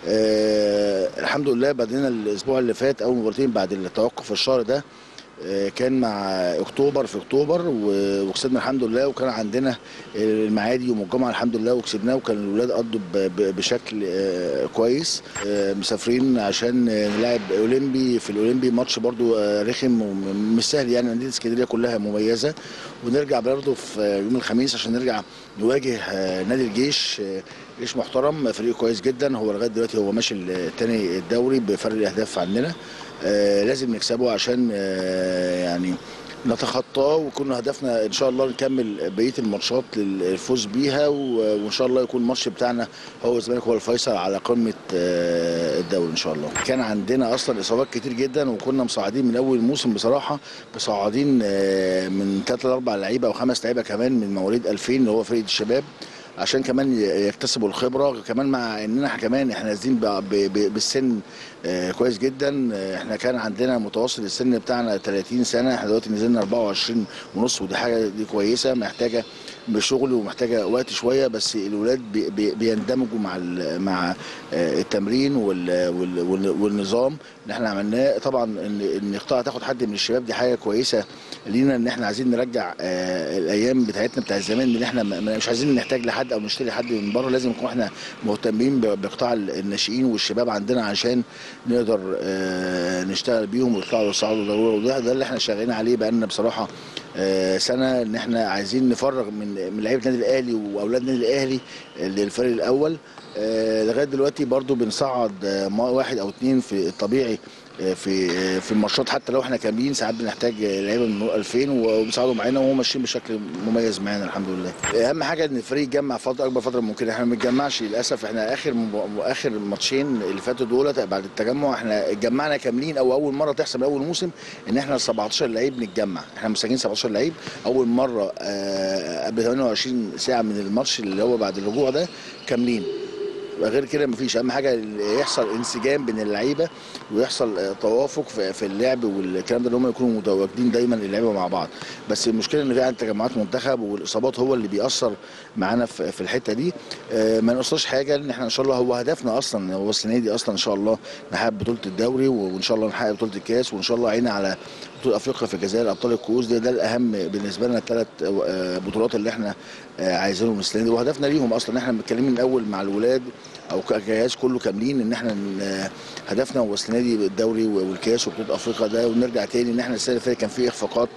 آه، الحمد لله بدينا الأسبوع اللي فات اول مباراتين بعد التوقف الشهر ده آه، كان مع أكتوبر في أكتوبر وكسبنا الحمد لله وكان عندنا المعادي يوم الجمعه الحمد لله وكسبناه وكان الاولاد قضوا بشكل آه، كويس. آه، مسافرين عشان نلعب أولمبي. في الأولمبي ماتش برضو آه، رخم ومش سهل يعني مدينه إسكندرية كلها مميزة. ونرجع برضو في يوم الخميس عشان نرجع نواجه آه، نادي الجيش آه، جيش محترم فريق كويس جدا. هو لغاية دلوقتي هو ماشي الثاني الدوري بفرق الأهداف عننا آه، لازم نكسبه عشان آه، يعني نتخطاه ويكون هدفنا إن شاء الله نكمل بقية الماتشات للفوز بيها وإن شاء الله يكون الماتش بتاعنا هو الزمالك هو الفيصل على قمة آه، الدوري إن شاء الله. كان عندنا أصلا إصابات كتير جدا وكنا مصعدين من أول الموسم بصراحة مصعدين آه، من ثلاث لأربع لعيبة أو خمس لعيبة كمان من مواليد 2000 اللي هو فريق الشباب. عشان كمان يكتسبوا الخبرة كمان مع إننا كمان إحنا نازلين بالسن آه، كويس جدا. آه، إحنا كان عندنا متوسط السن بتاعنا 30 سنة إحنا دلوقتي نزلنا 24 ونص ودي حاجة دي كويسة محتاجة بشغل ومحتاجة وقت شوية بس بي- بيندمجوا مع مع آه، التمرين وال- وال- وال- والنظام اللي إحنا عملناه. طبعا ان اختار تاخد حد من الشباب دي حاجة كويسة لينا ان إحنا عايزين نرجع آه، الأيام بتاعتنا بتاع زمان ان إحنا مش عايزين نحتاج لحد أو نشتري حد من بره لازم نكون إحنا مهتمين بقطاع الناشئين والشباب عندنا عشان نقدر آه، نشتغل بيهم ويطلعوا يصعدوا وده ده اللي إحنا شغالين عليه بقالنا بصراحة آه، سنة ان إحنا عايزين نفرغ من من لعيبة النادي الأهلي وأولاد النادي الأهلي للفريق الأول. لغاية دلوقتي برضو بنصعد واحد أو اتنين في الطبيعي في في الماتشات حتى لو إحنا كاملين ساعات بنحتاج لعيبة من 2000 وبيساعدوا معانا وهم ماشيين بشكل مميز معانا الحمد لله. أهم حاجة إن الفريق يتجمع فترة أكبر فترة ممكن إحنا ما بنتجمعش للأسف. إحنا آخر آخر ماتشين اللي فاتوا دولت بعد التجمع إحنا اتجمعنا كاملين. أو أول مرة تحصل من أول موسم إن إحنا 17 لعيب نتجمع. إحنا مسجلين 17 لعيب. أول مرة آه، قبل 28 ساعة من الماتش اللي هو بعد الرجوع ده كاملين. غير كده مفيش. أهم حاجة يحصل انسجام بين اللعيبة ويحصل آه، توافق في اللعب والكلام ده إن هم يكونوا متواجدين دايما اللعيبة مع بعض. بس المشكلة إن في عندنا تجمعات منتخب والإصابات هو اللي بيأثر معانا في الحتة دي. آه، ما نقصش حاجة لأن إحنا إن شاء الله هو هدفنا أصلا هو السنة دي أصلا إن شاء الله نحقق بطولة الدوري وإن شاء الله نحقق بطولة الكاس وإن شاء الله عينا على بطولة أفريقيا في الجزائر أبطال الكؤوس ده ده الأهم بالنسبة لنا الثلاث بطولات اللي إحنا آه، عايزينهم السنة دي. وهدفنا ليهم أصلا إحنا متكلمين من الأول مع الولاد أو كجهاز كله كاملين إن إحنا ن- هدفنا هو السنة دي الدوري والكاس وبطولة أفريقيا ده. ونرجع تاني إن إحنا السنة اللي فاتت كان في إخفاقات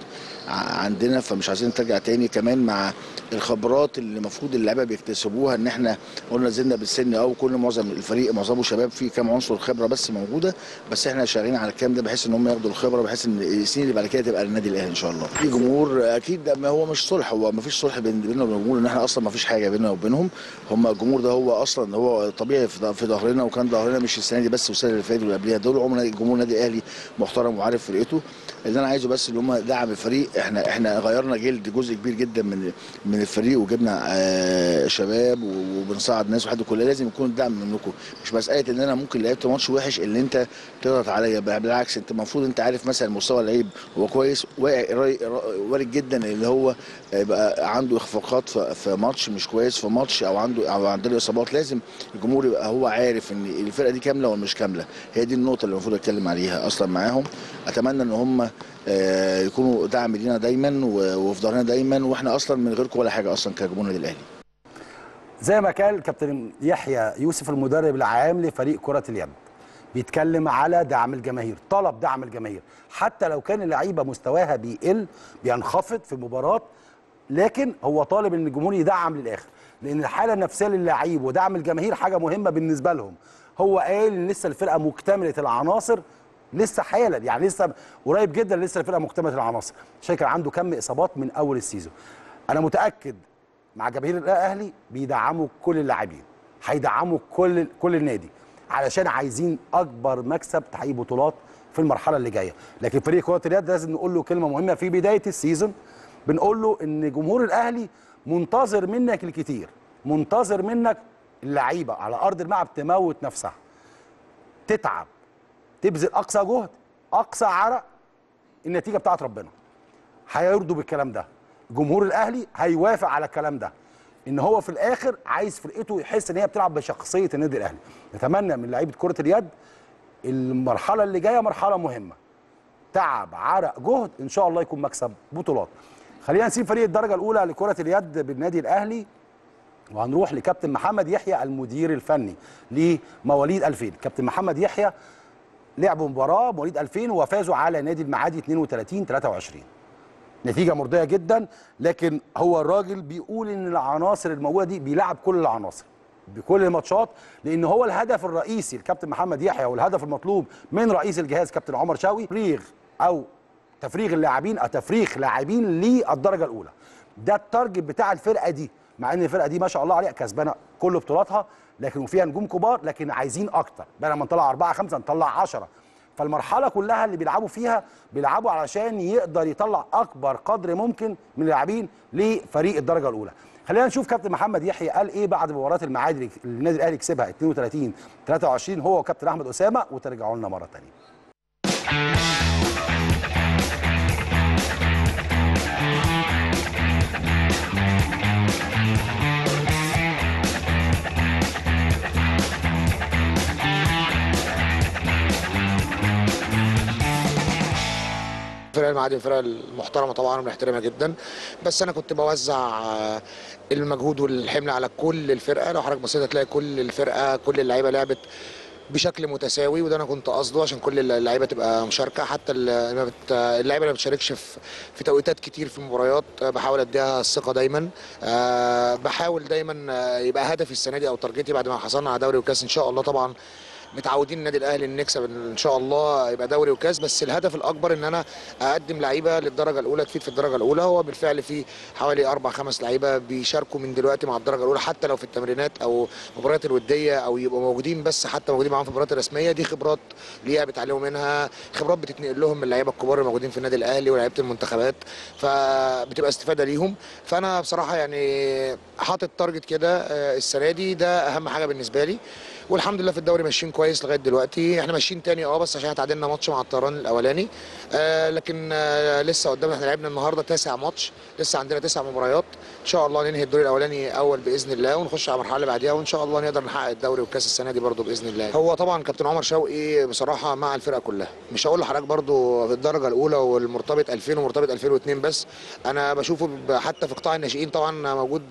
عندنا فمش عايزين ترجع تاني. كمان مع الخبرات اللي المفروض اللعيبة بيكتسبوها إن إحنا قلنا نزلنا بالسن أو كل معظم الفريق معظمه شباب في كام عنصر خبرة بس موجودة بس إحنا شغالين على الكلام ده بحيث إن هم ياخدوا الخبرة بحيث إن السنين اللي بعد كده تبقى للنادي الأهلي إن شاء الله. في جمهور أكيد ما هو مش صلح. هو ما فيش صلح بين بيننا وبين الجمهور إن إحنا أصلا ما فيش حاجة بيننا وبينهم. هم الجمهور ده هو أصلا هو طبيعي في ظهرنا وكان ظهرنا مش السنة دي بس والسنة اللي فاتت واللي قبلها دول عمر جمهور النادي الاهلي محترم وعارف فرقته. اللي أنا عايزه بس اللي هم دعم الفريق إحنا إحنا غيرنا جلد جزء كبير جدا من من الفريق وجبنا آه شباب وبنصعد ناس وحد كله لازم يكون الدعم منكم. مش مسألة إن أنا ممكن لعبت ماتش وحش اللي أنت تضغط عليا. بالعكس أنت المفروض أنت عارف مثلا مستوى اللعيب هو كويس وارد جدا اللي هو يبقى عنده إخفاقات في ماتش مش كويس في ماتش أو عنده أو عنده إصابات. لازم الجمهور يبقى هو عارف إن الفرقة دي كاملة ولا مش كاملة. هي دي النقطة اللي المفروض أتكلم عليها. أصلا معاهم أتمنى إن هم يكونوا دعم لينا دايما وفي ظهرنا دايما وإحنا أصلا من غيركم ولا حاجة أصلا كجمهور النادي الاهلي زي ما كان الكابتن يحيى يوسف المدرب العام لفريق كرة اليد بيتكلم على دعم الجماهير طلب دعم الجماهير. حتى لو كان اللعيبة مستواها بيقل بينخفض في مباراه لكن هو طالب إن الجمهور يدعم للآخر. لأن الحالة النفسية للعيب ودعم الجماهير حاجة مهمة بالنسبة لهم. هو قال إن لسه الفرقة مكتملة العناصر لسه حالا يعني لسه قريب جدا لسه الفرقة مكتمله العناصر. عشان كان عنده كم إصابات من أول ال season. أنا متأكد مع جماهير الأهلي بيدعموا كل اللاعبين. هيدعموا كل كل النادي. علشان عايزين أكبر مكسب تحقيق بطولات في المرحلة اللي جاية. لكن فريق كرة اليد لازم نقول له كلمة مهمة في بداية ال season. بنقول له إن جمهور الأهلي منتظر منك الكتير. منتظر منك اللعيبة على أرض الملعب تموت نفسها. تتعب. تبذل أقصى جهد أقصى عرق النتيجة بتاعت ربنا. هيرضوا بالكلام ده. جمهور الأهلي هيوافق على الكلام ده. إن هو في الآخر عايز فرقته يحس إن هي بتلعب بشخصية النادي الأهلي. نتمنى من لعيبة كرة اليد المرحلة اللي جاية مرحلة مهمة. تعب عرق جهد إن شاء الله يكون مكسب بطولات. خلينا نسيب فريق الدرجة الأولى لكرة اليد بالنادي الأهلي وهنروح لكابتن محمد يحيى المدير الفني لمواليد 2000 كابتن محمد يحيى لعبوا مباراة مواليد 2000 وفازوا على نادي المعادي 32 23 نتيجة مرضية جدا لكن هو الراجل بيقول إن العناصر الموجودة دي بيلعب كل العناصر بكل الماتشات لأن هو الهدف الرئيسي الكابتن محمد يحيى والهدف المطلوب من رئيس الجهاز كابتن عمر شاوي تفريغ أو تفريغ اللاعبين أو تفريغ لاعبين للدرجة الأولى. ده التارجت بتاع الفرقة دي مع إن الفرقة دي ما شاء الله عليها كسبانة كل بطولاتها لكن وفيها نجوم كبار لكن عايزين أكتر. بدل ما نطلع أربعة خمسة نطلع عشرة. فالمرحلة كلها اللي بيلعبوا فيها بيلعبوا علشان يقدر يطلع أكبر قدر ممكن من اللاعبين لفريق الدرجة الأولى. خلينا نشوف كابتن محمد يحيى قال إيه بعد مباراة المعادي اللي النادي الأهلي كسبها 32 23 هو وكابتن أحمد أسامة وترجعوا لنا مرة ثانية فرقة المعادي فرقه المحترمة طبعا وبنحترمها جدا. بس أنا كنت بوزع آه، المجهود والحمل على كل الفرقة. لو حضرتك بصيت هتلاقي كل الفرقة كل اللعيبة لعبت بشكل متساوي وده أنا كنت قصده عشان كل اللعيبة تبقى مشاركة. حتى اللعيبة اللي ما بتشاركش في في توقيتات كتير في المباريات آه، بحاول أديها الثقة دايما. آه، بحاول دايما يبقى هدفي السنة دي أو تارجتي بعد ما حصلنا على دوري وكأس إن شاء الله طبعا متعودين النادي الأهلي إن نكسب إن شاء الله يبقى دوري وكاس. بس الهدف الأكبر إن أنا أقدم لعيبة للدرجة الأولى تفيد في الدرجة الأولى. هو بالفعل في حوالي أربع خمس لعيبة بيشاركوا من دلوقتي مع الدرجة الأولى حتى لو في التمرينات أو المباريات الودية أو يبقوا موجودين. بس حتى موجودين معاهم في المباريات الرسمية دي خبرات ليها بيتعلموا منها خبرات بتتنقل لهم من اللعيبة الكبار اللي موجودين في النادي الأهلي ولاعيبه المنتخبات. فبتبقى استفادة ليهم. فأنا بصراحة يعني حاطط تارجت كده آه، السنة دي. ده أهم حاجة بالنسبة لي. والحمد لله في الدوري ماشيين كويس لغاية دلوقتي. إحنا ماشيين تاني آه بس عشان اتعادلنا ماتش مع الطيران الأولاني. آه لكن آه لسه قدامنا إحنا لعبنا النهارده تاسع ماتش. لسه عندنا تسع مباريات. إن شاء الله ننهي الدور الأولاني أول بإذن الله ونخش على المرحلة اللي بعديها وإن شاء الله نقدر نحقق الدوري والكأس السنة دي برضو بإذن الله. هو طبعا كابتن عمر شوقي بصراحة مع الفرقة كلها. مش هقول لحضرتك برضو في الدرجة الأولى والمرتبط 2000 ومرتبط 2002 بس. أنا بشوفه حتى في قطاع الناشئين طبعا موجود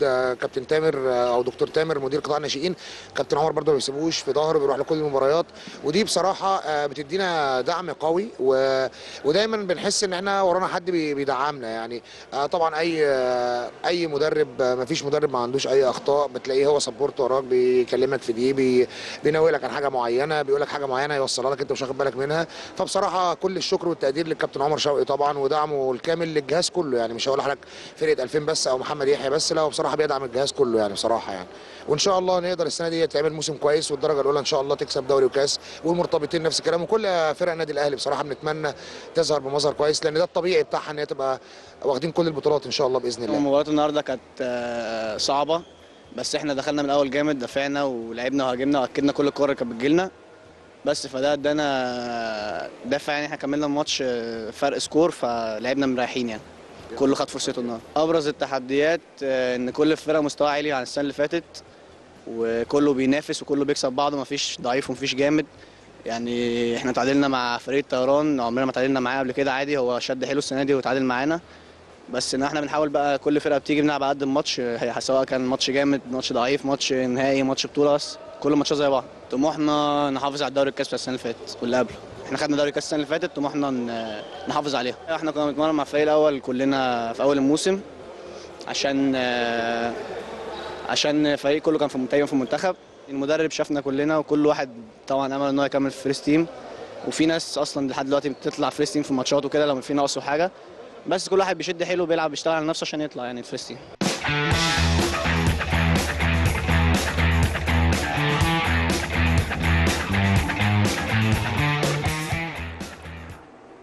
كابتن تامر آه، أو دكتور تامر مدير قطاع الناشئين. كابتن عمر برضو ما بيسيبوش. في ظهره بيروح لكل المباريات. ودي بصراحة آه، بتدينا دعم قوي و... ودايما بنحس إن إحنا ورانا حد بي- بيدعمنا يعني. آه، طبعا أي آه، أي مدرب ما فيش مدرب ما عندوش أي أخطاء بتلاقيه هو support وراك بيكلمك في دي بي... بينولك عن حاجة معينة بيقول لك حاجة معينة يوصلها لك أنت مش واخد بالك منها. فبصراحة كل الشكر والتقدير للكابتن عمر شوقي طبعا ودعمه الكامل للجهاز كله يعني. مش هقول لحضرتك فرقة 2000 بس أو محمد يحيى بس لا هو بصراحة بيدعم الجهاز كله يعني بصراحة يعني. وإن شاء الله نقدر السنة دي تعمل موسم كويس والدرجة الأولى إن شاء الله تكسب دوري وكأس والمرتبطين نفس الكلام وكل فرق النادي الأهلي بصراحة بنتمنى تظهر بمظهر كويس لأن ده الطبيعي بتاعها إن هي تبقى واخدين كل البطولات إن شاء الله بإذن الله. مباراة النهارده كانت آه، صعبة بس إحنا دخلنا من الأول جامد دافعنا ولعبنا وهاجمنا وأكدنا كل الكور اللي كانت بتجيلنا بس فده ادانا دافع يعني إحنا كملنا الماتش آه، فرق سكور فلعبنا مريحين يعني. كله خد فرصته النهارده. أبرز التحديات آه، إن كل الفرق مستوى عالي عن السنة اللي فاتت. وكله بينافس وكله بيكسب بعضه مفيش ضعيف ومفيش جامد. يعني إحنا تعادلنا مع فريق الطيران عمرنا ما تعادلنا معاه قبل كده عادي هو شد حيله السنة دي وتعادل معانا. بس إن إحنا بنحاول بقى كل فرقة بتيجي بنلعب على قد الماتش سواء كان ماتش جامد ماتش ضعيف ماتش نهائي ماتش بطولة بس كل الماتشات زي بعض. طموحنا نحافظ على الدوري الكاس بتاع السنة اللي فاتت واللي قبله. إحنا خدنا دوري الكاس السنة اللي فاتت طموحنا نحافظ عليها. إحنا كنا بنتمرن مع الفريق الأول كلنا في أول الموسم عشان آه، عشان الفريق كله كان في تقريبا في المنتخب. المدرب شافنا كلنا وكل واحد طبعا أمل إن هو يكمل في first team وفي ناس أصلا لحد دلوقتي بتطلع first team في الماتشات وكده لو في نقص وحاجه بس كل واحد بيشد حيله وبيلعب بيشتغل على نفسه عشان يطلع يعني ال first team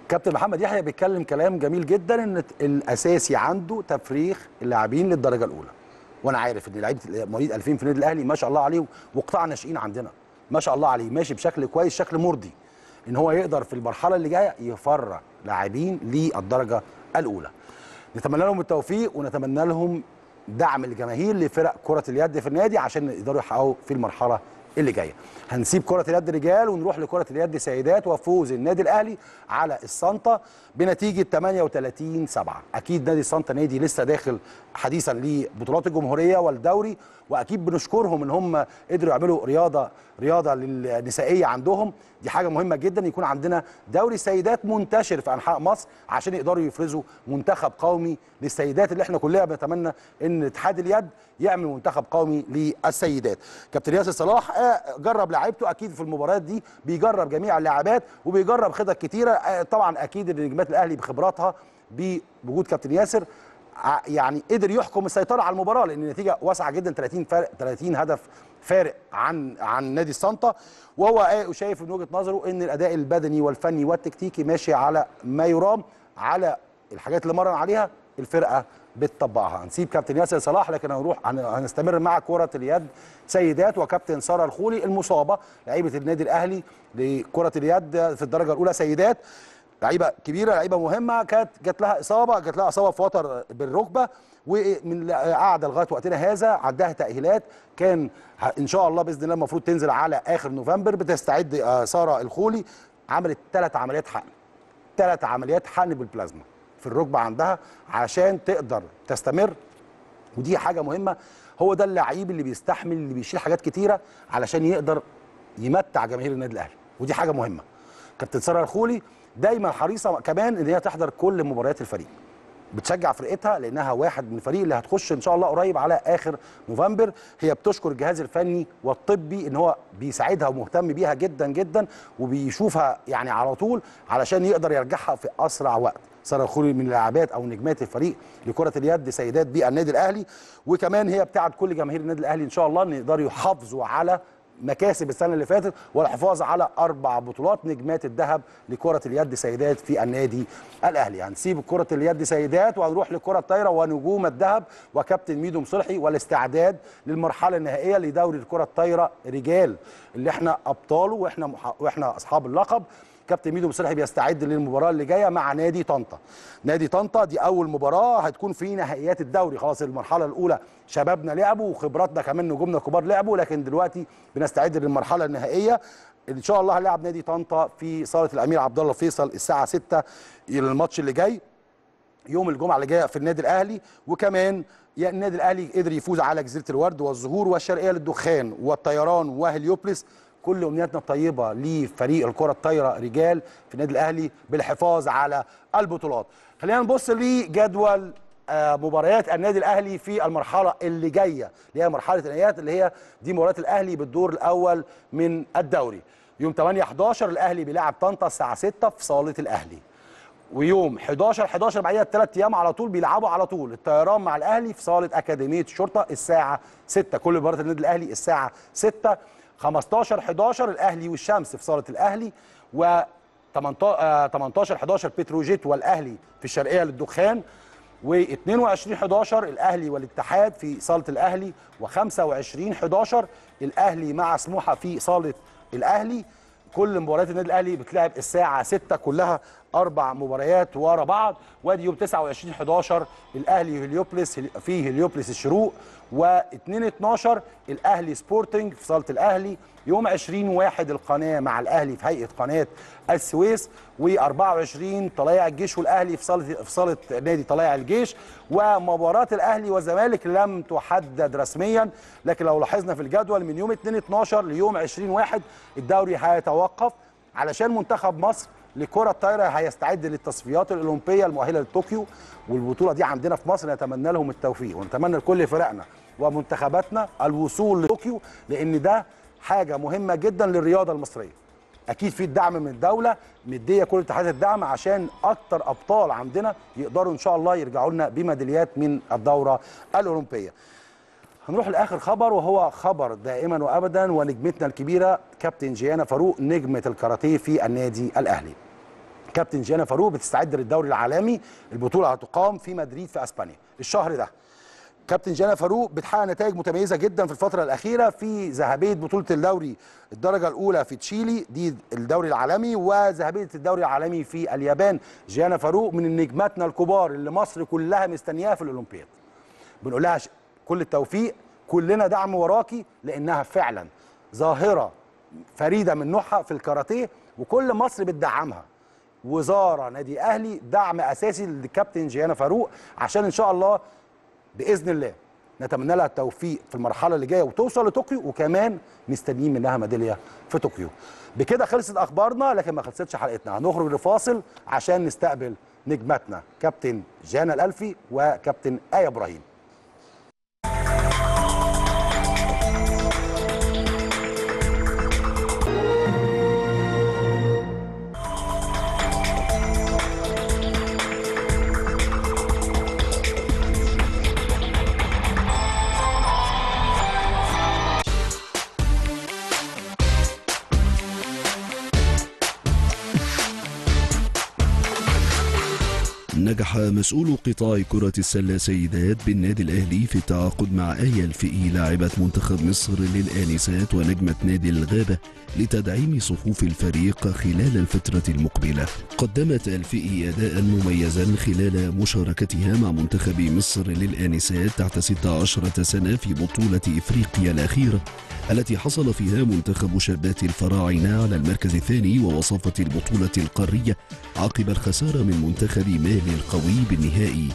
كابتن محمد يحيى بيتكلم كلام جميل جدا إن الأساسي عنده تفريغ اللاعبين للدرجة الأولى. وأنا عارف ان لعيبة مواليد 2000 في النادي الأهلي ما شاء الله عليه وقطاع ناشئين عندنا. ما شاء الله عليه ماشي بشكل كويس شكل مرضي. إن هو يقدر في المرحلة اللي جاية يفرغ لاعبين للدرجة الأولى. نتمنى لهم التوفيق ونتمنى لهم دعم الجماهير لفرق كرة اليد في النادي عشان يقدروا يحققوا في المرحلة اللي جاية. هنسيب كرة اليد رجال ونروح لكرة اليد سيدات وفوز النادي الأهلي على السانتا بنتيجة 38 7 أكيد نادي السانتا نادي لسه داخل حديثا لبطولات الجمهورية والدوري وأكيد بنشكرهم إن هم قدروا يعملوا رياضة رياضة للنسائية عندهم. دي حاجة مهمة جدا يكون عندنا دوري سيدات منتشر في أنحاء مصر عشان يقدروا يفرزوا منتخب قومي للسيدات اللي إحنا كلنا بنتمنى إن اتحاد اليد يعمل منتخب قومي للسيدات. كابتن ياسر صلاح وجرب لعيبته. أكيد في المباريات دي بيجرب جميع اللاعبات وبيجرب خطط كتيرة. آه، طبعا أكيد إن نجمات الأهلي بخبراتها بوجود كابتن ياسر يعني قدر يحكم السيطرة على المباراة لأن النتيجة واسعة جدا 30 فارق 30 هدف فارق عن عن نادي السانتا وهو آه، شايف من وجهة نظره إن الأداء البدني والفني والتكتيكي ماشي على ما يرام على الحاجات اللي مرن عليها الفرقة بتطبقها. هنسيب كابتن ياسر صلاح لكن هنروح هن- هنستمر مع كرة اليد سيدات وكابتن سارة الخولي المصابة لعيبة النادي الأهلي لكرة اليد في الدرجة الأولى سيدات. لعيبة كبيرة لعيبة مهمة كانت جات لها إصابة جات لها إصابة في وتر بالركبة ومن قاعدة لغاية وقتنا هذا عندها تأهيلات. كان إن شاء الله بإذن الله المفروض تنزل على آخر نوفمبر بتستعد آه، سارة الخولي. عملت ثلاث عمليات حقن. ثلاث عمليات حقن بالبلازما في الركبة عندها عشان تقدر تستمر. ودي حاجة مهمة. هو ده اللعيب اللي بيستحمل اللي بيشيل حاجات كتيرة علشان يقدر يمتع جماهير النادي الأهلي. ودي حاجة مهمة. كابتن سارة الخولي دايما حريصة كمان إن هي تحضر كل مباريات الفريق. بتشجع فرقتها لأنها واحد من الفريق اللي هتخش إن شاء الله قريب على آخر نوفمبر. هي بتشكر الجهاز الفني والطبي إن هو بيساعدها ومهتم بيها جدا جدا وبيشوفها يعني على طول علشان يقدر يرجعها في أسرع وقت. الخولي من اللاعبات أو نجمات الفريق لكرة اليد سيدات بالنادي الأهلي. وكمان هي بتاعت كل جماهير النادي الأهلي إن شاء الله إن يقدروا يحافظوا على مكاسب السنة اللي فاتت والحفاظ على أربع بطولات نجمات الذهب لكرة اليد سيدات في النادي الأهلي هنسيب كرة اليد سيدات وهنروح لكرة الطايرة ونجوم الذهب وكابتن ميدو مصلحي والاستعداد للمرحلة النهائية لدوري الكرة الطايرة رجال اللي إحنا أبطاله وإحنا. وإحنا أصحاب اللقب كابتن ميدو مصلحي بيستعد للمباراة اللي جاية مع نادي طنطا. نادي طنطا دي أول مباراة هتكون في نهائيات الدوري. خلاص المرحلة الأولى شبابنا لعبوا وخبراتنا كمان نجومنا الكبار لعبوا لكن دلوقتي بنستعد للمرحلة النهائية. إن شاء الله هنلعب نادي طنطا في صالة الأمير عبد الله فيصل الساعة 6 الماتش اللي جاي يوم الجمعة اللي جاية في النادي الأهلي. وكمان النادي الأهلي قدر يفوز على جزيرة الورد والزهور والشرقية للدخان والطيران وهليوبلس كل أمنياتنا الطيبة لفريق الكرة الطايرة رجال في النادي الأهلي بالحفاظ على البطولات. خلينا نبص لجدول آه، مباريات النادي الأهلي في المرحلة اللي جاية اللي هي مرحلة النهائيات اللي هي دي مباريات الأهلي بالدور الأول من الدوري. يوم 8 11 الأهلي بيلعب طنطا الساعة 6 في صالة الأهلي. ويوم 11 11 بعديها بثلاث أيام على طول بيلعبوا على طول الطيران مع الأهلي في صالة أكاديمية الشرطه الساعة 6 كل مباريات النادي الأهلي الساعة 6 15 11 الأهلي والشمس في صالة الأهلي و 18 11 بتروجيت والأهلي في الشرقية للدخان و22 11 الأهلي والاتحاد في صالة الأهلي و25 11 الأهلي مع سموحة في صالة الأهلي كل مباريات النادي الأهلي بتلعب الساعة 6 كلها أربع مباريات ورا بعض. وادي يوم 29 11 الأهلي هليوبلس في هليوبلس الشروق. و2 12 الأهلي سبورتنج في صالة الأهلي. يوم 20 واحد القناة مع الأهلي في هيئة قناة السويس و24 طلائع الجيش والأهلي في صالة في صالة نادي طلائع الجيش. ومباراة الأهلي والزمالك لم تحدد رسميا لكن لو لاحظنا في الجدول من يوم 2 12 ليوم 20 واحد الدوري هيتوقف علشان منتخب مصر لكرة الطايرة هيستعد للتصفيات الأولمبية المؤهلة لطوكيو والبطولة دي عندنا في مصر نتمنى لهم التوفيق ونتمنى لكل فرقنا ومنتخباتنا الوصول لطوكيو لأن ده حاجة مهمة جدا للرياضة المصرية. أكيد في الدعم من الدولة مدية كل اتحادات الدعم عشان أكتر أبطال عندنا يقدروا إن شاء الله يرجعوا لنا بميداليات من الدورة الأولمبية. هنروح لآخر خبر وهو خبر دائما وابدا ونجمتنا الكبيرة كابتن جيانا فاروق نجمة الكاراتيه في النادي الأهلي. كابتن جيانا فاروق بتستعد للدوري العالمي البطولة هتقام في مدريد في أسبانيا. الشهر ده كابتن جانا فاروق بتحقق نتائج متميزة جدا في الفترة الأخيرة في ذهبية بطولة الدوري. الدرجة الأولى في تشيلي دي الدوري العالمي وذهبية الدوري العالمي في اليابان. جانا فاروق من نجماتنا الكبار اللي مصر كلها مستنياها في الأولمبياد. بنقول لها كل التوفيق كلنا دعم وراكي لأنها فعلا ظاهرة فريدة من نوعها في الكاراتيه وكل مصر بتدعمها. وزارة نادي أهلي دعم أساسي للكابتن جيانا فاروق عشان إن شاء الله بإذن الله. نتمنى لها التوفيق في المرحلة اللي جاية وتوصل لطوكيو وكمان مستنيين منها ميدالية في طوكيو. بكده خلصت أخبارنا لكن ما خلصتش حلقتنا. هنخرج لفاصل عشان نستقبل نجماتنا. كابتن جانا الألفي وكابتن آية إبراهيم. مسؤول قطاع كرة السلة سيدات بالنادي الأهلي في التعاقد مع آية الفئي لاعبة منتخب مصر للآنسات ونجمة نادي الغابة لتدعيم صفوف الفريق خلال الفترة المقبلة. قدمت الفئي أداء مميزا خلال مشاركتها مع منتخب مصر للآنسات تحت 16 سنة في بطولة إفريقيا الأخيرة. التي حصل فيها منتخب شابات الفراعنة على المركز الثاني ووصفت البطولة القارية عقب الخسارة من منتخب مالي القوي بالنهائي.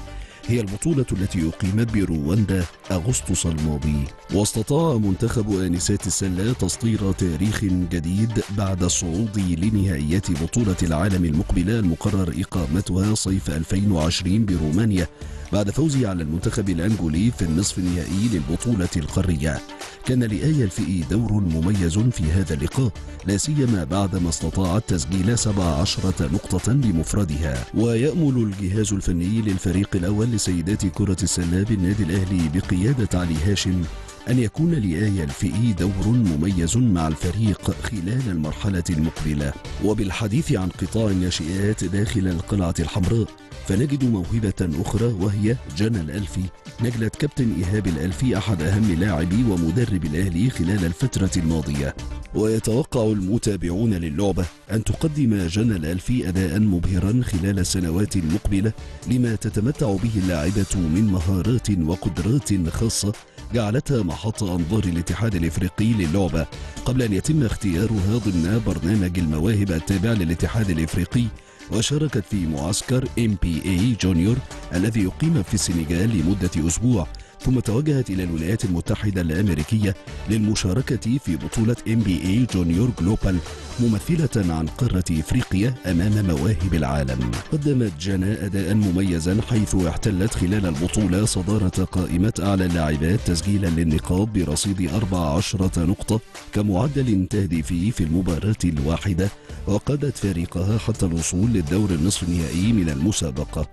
هي البطولة التي أقيمت برواندا أغسطس الماضي. واستطاع منتخب آنسات السلة تسطير تاريخ جديد بعد الصعود لنهائيات بطولة العالم المقبلة المقرر إقامتها صيف 2020 برومانيا بعد فوزه على المنتخب الأنجولي في النصف النهائي للبطولة القارية. كان لآية الفئي دور مميز في هذا اللقاء لا سيما بعدما استطاعت تسجيل 17 نقطة بمفردها ويأمل الجهاز الفني للفريق الأول لسيدات كرة السلة بالنادي الأهلي بقيادة علي هاشم أن يكون لآية الفئي دور مميز مع الفريق خلال المرحلة المقبلة. وبالحديث عن قطاع الناشئات داخل القلعة الحمراء فنجد موهبة أخرى وهي جنى الألفي نجلة كابتن إيهاب الألفي أحد أهم لاعبي ومدرب الأهلي خلال الفترة الماضية. ويتوقع المتابعون للعبة أن تقدم جنى الألفي أداء مبهرا خلال السنوات المقبلة لما تتمتع به اللاعبة من مهارات وقدرات خاصة جعلتها محط أنظار الاتحاد الإفريقي للعبة. قبل أن يتم اختيارها ضمن برنامج المواهب التابع للاتحاد الإفريقي وشاركت في معسكر MPA جونيور الذي يقيم في السنغال لمدة أسبوع. ثم توجهت إلى الولايات المتحدة الأمريكية للمشاركة في بطولة NBA جونيور جلوبال ممثلة عن قارة إفريقيا أمام مواهب العالم. قدمت جنى أداء مميزا حيث احتلت خلال البطولة صدارة قائمة أعلى اللاعبات تسجيلا للنقاط برصيد 14 نقطة كمعدل تهديفي في المباراة الواحدة وقادت فريقها حتى الوصول للدور النصف النهائي من المسابقة.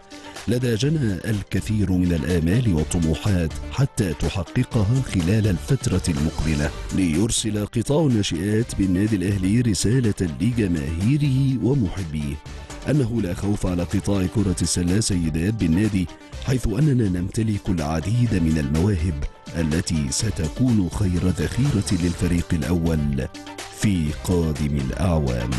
لدى جنى الكثير من الآمال والطموحات حتى تحققها خلال الفترة المقبلة ليرسل قطاع الناشئات بالنادي الأهلي رسالة لجماهيره ومحبيه. أنه لا خوف على قطاع كرة السلة سيدات بالنادي حيث أننا نمتلك العديد من المواهب التي ستكون خير ذخيرة للفريق الأول في قادم الأعوام.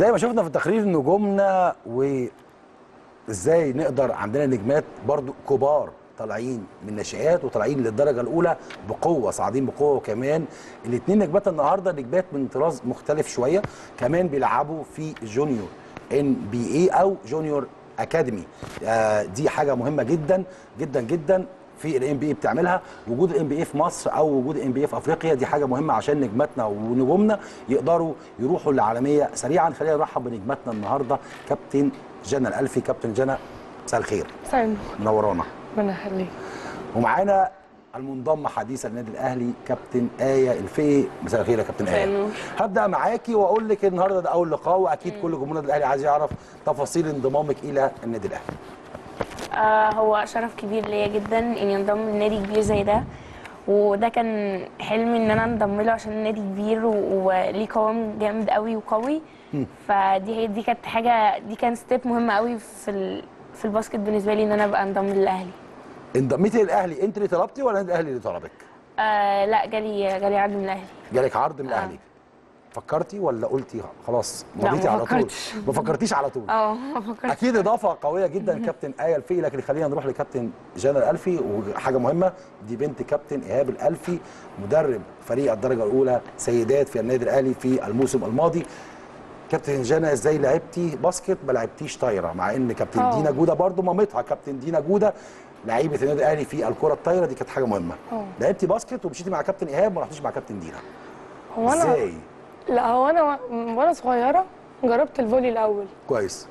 زي ما شفنا في التقرير نجومنا وازاي نقدر عندنا نجمات برضو كبار طالعين من الناشئات وطالعين للدرجة الأولى بقوة صاعدين بقوة. وكمان الاثنين نجمات النهارده نجمات من طراز مختلف شوية كمان بيلعبوا في Junior NBA أو junior academy. آه دي حاجة مهمة جدا جدا جدا. في ال NBA بتعملها. وجود ال NBA في مصر أو وجود ال NBA في أفريقيا دي حاجة مهمة عشان نجماتنا ونجومنا يقدروا يروحوا للعالمية سريعا. خلينا نرحب بنجماتنا النهارده كابتن جنى الالفي كابتن جنى مساء الخير. مساء النور. منورانا. ربنا يخليك. ومعانا المنضم حديثا للنادي الأهلي كابتن آية ألفي. مساء الخير يا كابتن آية. هبدأ معاكي وأقول لك النهارده ده أول لقاء وأكيد كل جمهور النادي الأهلي عايز يعرف تفاصيل انضمامك إلى النادي الأهلي. هو شرف كبير ليا جدا إني انضم لنادي كبير زي ده. وده كان حلمي إن أنا انضم له عشان نادي كبير وليه قوام جامد قوي وقوي. فدي هي دي كانت حاجة دي كان step مهمه قوي في ال... في ال basket بالنسبة لي إن أنا أبقى انضم للأهلي. انضميتي للأهلي. أنت اللي طلبتي ولا الأهلي اللي طلبك؟ آه لا جالي جالي عرض من الأهلي. جالك عرض من الأهلي. فكرتي ولا قلتي خلاص لا، مضيتي على طول. ما فكرتيش على طول. آه ما فكرتش. أكيد إضافة قوية جدا كابتن آية الألفي. لكن خلينا نروح لكابتن جانا الالفي وحاجة مهمة دي بنت كابتن إيهاب الألفي مدرب فريق الدرجة الأولى سيدات في النادي الأهلي في الموسم الماضي. كابتن جانا إزاي لعبتي basket ما لعبتيش طايرة؟ مع إن كابتن آه. دينا جودة برضو مامتها كابتن دينا جودة لعيبة النادي الأهلي في الكرة الطايرة. دي كانت حاجة مهمة. آه. لعبتي basket ومشيتي مع كابتن إيهاب ما رحتيش مع كابتن دينا. هو أنا إزاي؟ لا هو أنا وأنا صغيرة جربت ال volley الأول. كويس.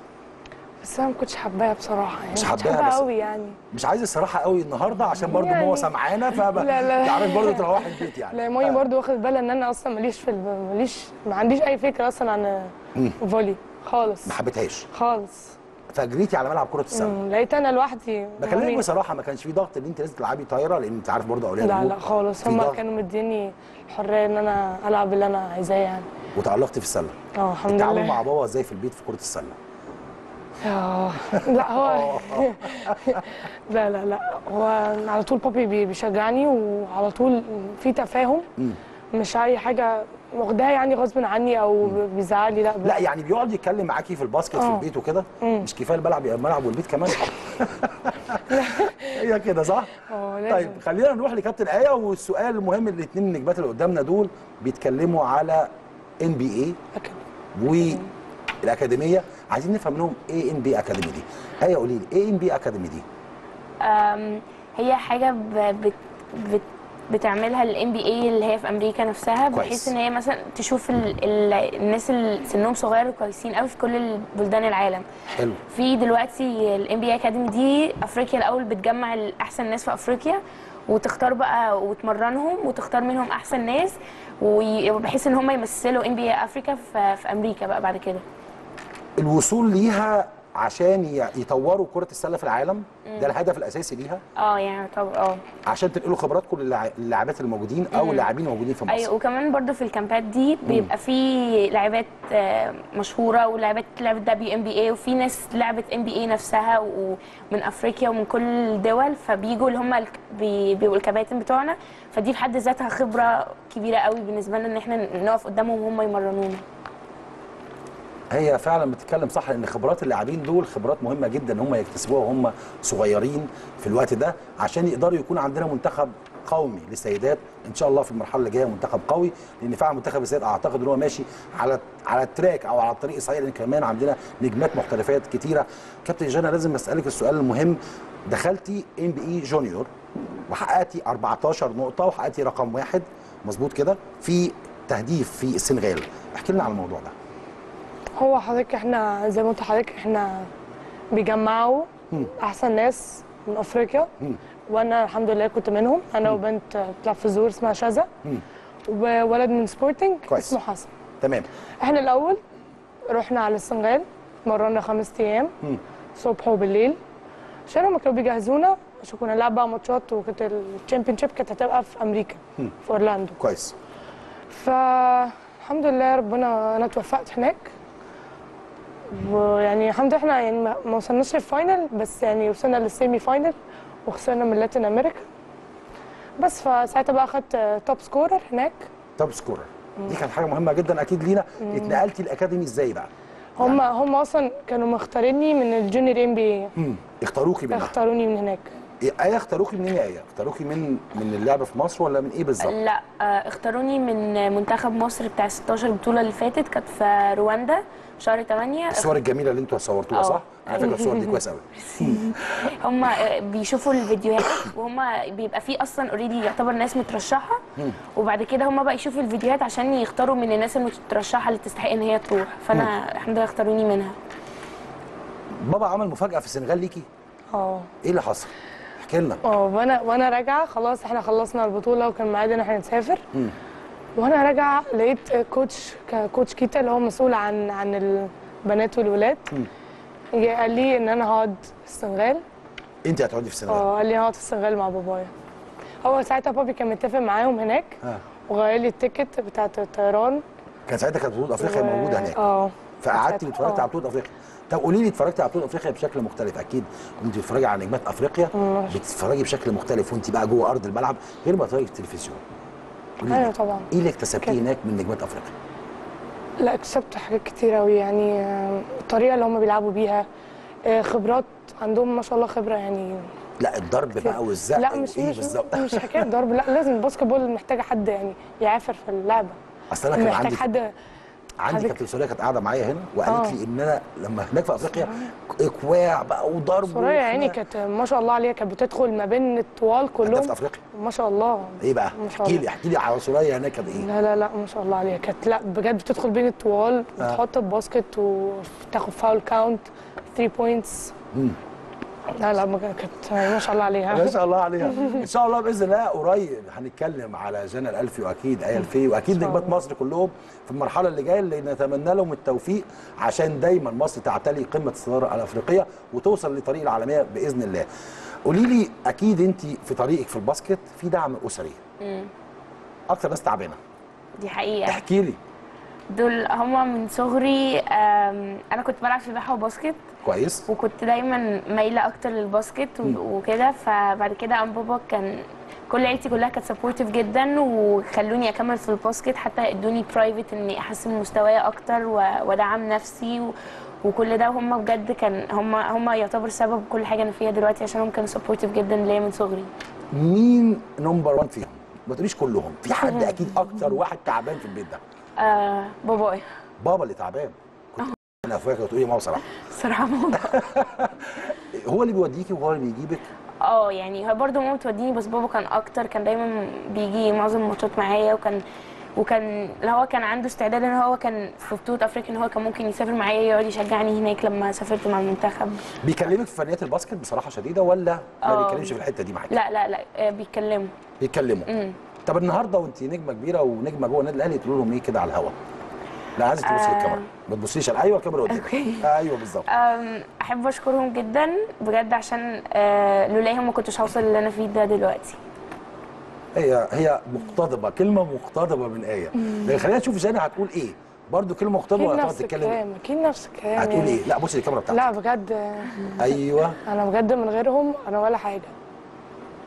بس أنا ما كنتش حباها بصراحة يعني. مش حباها قوي يعني. مش عايز الصراحة قوي النهارده عشان برضو يعني- هو سمعانا فب لا، لا. تعرف برضو تروحي البيت يعني. لا مامي برضو واخد بالها إن أنا أصلا ماليش في الب- ماليش ما عنديش أي فكرة أصلا عن. الفولي. خالص. ما حبيتهاش. خالص. فجريتي على ملعب كرة السلة. لقيت أنا لوحدي. بكلمك يعني- بصراحة ما كانش في ضغط إن أنت لازم تلعبي طايرة لأن أنت عارف برضه أولياء لا لا خالص. هم. كانوا مديني الحريه إن أنا ألعب اللي أنا عايزاه يعني. وتالقتي في السلة. آه الحمد التعامل لله. مع بابا إزاي في البيت في كرة السلة؟ آه، لا هو لا لا لا. هو على طول بابي بي- بيشجعني وعلى طول في تفاهم. مش أي حاجة واخداها يعني غصب عني أو بيزعل لي لا. لا يعني بيقعد يتكلم معاكي في الباسكت في آه. البيت وكده؟ مش كفاية الملعب الملعب والبيت كمان؟ هي كده صح؟ آه طيب خلينا نروح لكابتن آية والسؤال المهم الاثنين النجمات اللي قدامنا دول بيتكلموا على NBA والاكاديميه عايزين نفهم منهم إيه NBA Academy دي. آية قولي لي إيه NBA Academy دي. هي حاجة بت بت بتعملها ال NBA اللي هي في أمريكا نفسها كويس. بحيث إن هي مثلا تشوف ال ال الناس اللي سنهم صغير وكويسين قوي في كل بلدان العالم. حلو. في دلوقتي ال NBA Academy دي أفريقيا الأول بتجمع احسن ناس في أفريقيا وتختار بقى وتمرنهم وتختار منهم أحسن ناس وبحيث إن هم يمثلوا NBA افريقيا في, في أمريكا بقى بعد كده. الوصول ليها عشان يطوروا كرة السلة في العالم. مم. ده الهدف الأساسي ليها. آه يعني طب آه. عشان تنقلوا خبراتكم للاعبات الموجودين أو. اللاعبين الموجودين في مصر. أيوه وكمان برضو في ال camp ات دي بيبقى في لاعبات آه، مشهورة ولاعبات لعبت WNBA وفي ناس لعبت NBA نفسها ومن أفريقيا ومن كل الدول فبيجوا اللي هم بيبقوا الكباتن بتوعنا. فدي في حد ذاتها خبرة كبيرة قوي بالنسبة لنا إن إحنا نقف قدامهم وهم يمرنونا. هي فعلا بتتكلم صح ان خبرات اللاعبين دول خبرات مهمة جدا هم يكتسبوها وهم صغيرين في الوقت ده عشان يقدروا يكون عندنا منتخب قومي للسيدات إن شاء الله في المرحلة اللي جاية منتخب قوي لأن فعلا منتخب السيدات أعتقد إن هو ماشي على على التراك أو على الطريق الصحيح لأن كمان عندنا نجمات محترفات كتيرة. كابتن جانا لازم أسألك السؤال المهم. دخلتي NBA Junior وحققتي 14 نقطة وحققتي رقم واحد مظبوط كده؟ في تهديف في السنغال. احكي لنا على الموضوع ده. هو حضرتك إحنا زي ما قلت لحضرتك إحنا بيجمعوا. احسن ناس من افريقيا. وأنا الحمد لله كنت منهم أنا وبنت بتلعب في الزهور اسمها شذا. وولد من سبورتنج كويس. اسمه حسن تمام إحنا الأول رحنا على السنغال اتمرنا خمس أيام. صبح وبالليل عشان هم كانوا بيجهزونا عشان كنا نلعب بقى ماتشات وكانت ال championship كانت هتبقى في أمريكا. في أورلاندو كويس فالحمد لله ربنا أنا اتوفقت هناك ويعني الحمد لله إحنا يعني ما وصلناش لل final بس يعني وصلنا لل semi-final وخسرنا من Latin America. بس فساعتها بقى أخدت top scorer هناك. top scorer دي كانت حاجة مهمة جدا أكيد لينا. اتنقلتي الأكاديمي إزاي بقى؟ هم هم أصلا كانوا مختاريني من ال Junior NBA امم اختاروكي منها. اختاروني من هناك. إيه اختاروكي منين يا إيه؟ اختاروكي من من اللعب في مصر ولا من إيه بالظبط؟ لا آه، اختاروني من منتخب مصر بتاع 16 بطوله اللي فاتت كانت في رواندا. شهر 8 الصور الجميلة اللي أنتوا صورتوها. صح؟ أنا فاكر الصور دي كويس قوي هم بيشوفوا الفيديوهات وهم بيبقى في أصلا already يعتبر ناس مترشحة. وبعد كده هم بقى يشوفوا الفيديوهات عشان يختاروا من الناس المترشحة اللي تستحق إن هي تروح. فأنا الحمد لله اختاروني منها. بابا عمل مفاجأة في السنغال ليكي؟ آه. إيه اللي حصل؟ احكي لنا. آه وأنا وأنا راجعة خلاص إحنا خلصنا البطولة وكان ميعادنا إن إحنا نسافر. مم. وأنا راجعة لقيت coach coach كيتا اللي هو مسؤول عن عن البنات والولاد. قال لي إن أنا هقعد في السنغال. انت هتقعدي في السنغال؟ آه قال لي هقعد في السنغال مع بابايا. هو ساعتها بابي كان متفق معاهم هناك ها وغير لي التيكت بتاعه الطيران كان ساعتها كانت بطولة أفريقيا و- موجودة هناك. آه. فقعدتي واتفرجتي آه. على بطولة أفريقيا؟ طب قولي لي اتفرجتي على بطولة أفريقيا بشكل مختلف. أكيد كنت بتتفرجي على نجمات أفريقيا. بتتفرجي بشكل مختلف وانت بقى جوه أرض الملعب غير ما تتفرجي في التلفزيون. أيوه طبعا. إيه اللي اكتسبتيه. هناك من نجمات أفريقيا؟ لا اكتسبت حاجات كتير قوي يعني آه، الطريقة اللي هم بيلعبوا بيها آه، خبرات عندهم ما شاء الله خبرة يعني. لا الضرب بقى والزق لا مش وإيه مش مش حكاية ضرب لا لازم الباسكت بول محتاجة حد يعني يعافر في اللعبة. أصل أنا كان محتاج عندي حد عندي كابتن سوريا كانت قاعدة معايا هنا وقالت آه. لي إن أنا لما هناك في أفريقيا إكواع بقى وضرب سوريا يا عيني وخناق. كانت ما شاء الله عليها كانت بتدخل ما بين الطوال كلهم أفريقيا ما شاء الله إيه بقى احكي لي احكي لي على سوريا هناك كانت إيه لا لا لا ما شاء الله عليها كانت لا بجد بتدخل بين الطوال آه. وتحط ال basket وتاخد foul count 3 points. لا لا ما كانت ما شاء الله عليها. ما شاء الله عليها. إن شاء الله بإذن الله قريب هنتكلم على جنى الألفي وأكيد آية الألفي وأكيد نجمات. مصر كلهم في المرحلة اللي جاية اللي نتمنى لهم التوفيق عشان دايما مصر تعتلي قمة الصداره الأفريقية وتوصل لطريق العالمية بإذن الله. قولي لي أكيد أنت في طريقك في ال basket في دعم أسري. مم. أكتر ناس تعبانة. دي حقيقة. احكي لي. دول هما من صغري أنا كنت بلعب سباحة و basket. كويس. وكنت دايما مايلة أكتر لل basket وكده فبعد كده أم بابا كان كل عيلتي كلها كانت supportive جدا وخلوني أكمل في ال basket. حتى إدوني private إني أحسن مستواي أكتر وأدعم نفسي و... وكل ده. هم بجد كان هم هم يعتبر سبب كل حاجة أنا فيها دلوقتي عشان هم كانوا supportive جدا ليا من صغري. مين number 1 فيهم؟ ما تقوليش كلهم. في حد أكيد أكتر واحد تعبان في البيت ده؟ آه بابايا بابا اللي تعبان. أنا فاكر تقولي ماما صراحة الصراحه بابا هو اللي بيوديكي وهو اللي بيجيبك؟ آه يعني هو برضه ماما بتوديني بس بابا كان أكتر كان دايما بيجي معظم الماتشات معايا وكان وكان اللي هو كان عنده استعداد إن هو كان في بطولة أفريقيا إن هو كان ممكن يسافر معايا يقعد يشجعني هناك لما سافرت مع المنتخب. بيكلمك في فنيات الباسكت بصراحة شديدة ولا ما آه. بيتكلمش في الحتة دي معاك لا لا لا آه، بيتكلموا. بيتكلموا. طب النهارده وانت نجمة كبيرة ونجمة جوه النادي الأهلي تقول لهم إيه كده على الهوا؟ لا عايزك تبصي آه. للكاميرا ما تبصيش. أيوه الكاميرا قدامك. أيوه بالظبط. أحب أشكرهم جدا بجد عشان آه، لولاهم ما كنتش هوصل اللي أنا فيه ده دلوقتي. هي هي مقتضبة كلمة مقتضبة من آية. خلينا نشوف جانا هتقول إيه. برضو كلمة مقتضبة ولا هتقعد نفس تتكلم. الكلام أكيد نفس الكلام. هتقول. إيه؟ لا بصي للكاميرا بتاعتك. لا بجد. أيوه. أنا بجد من غيرهم أنا ولا حاجة.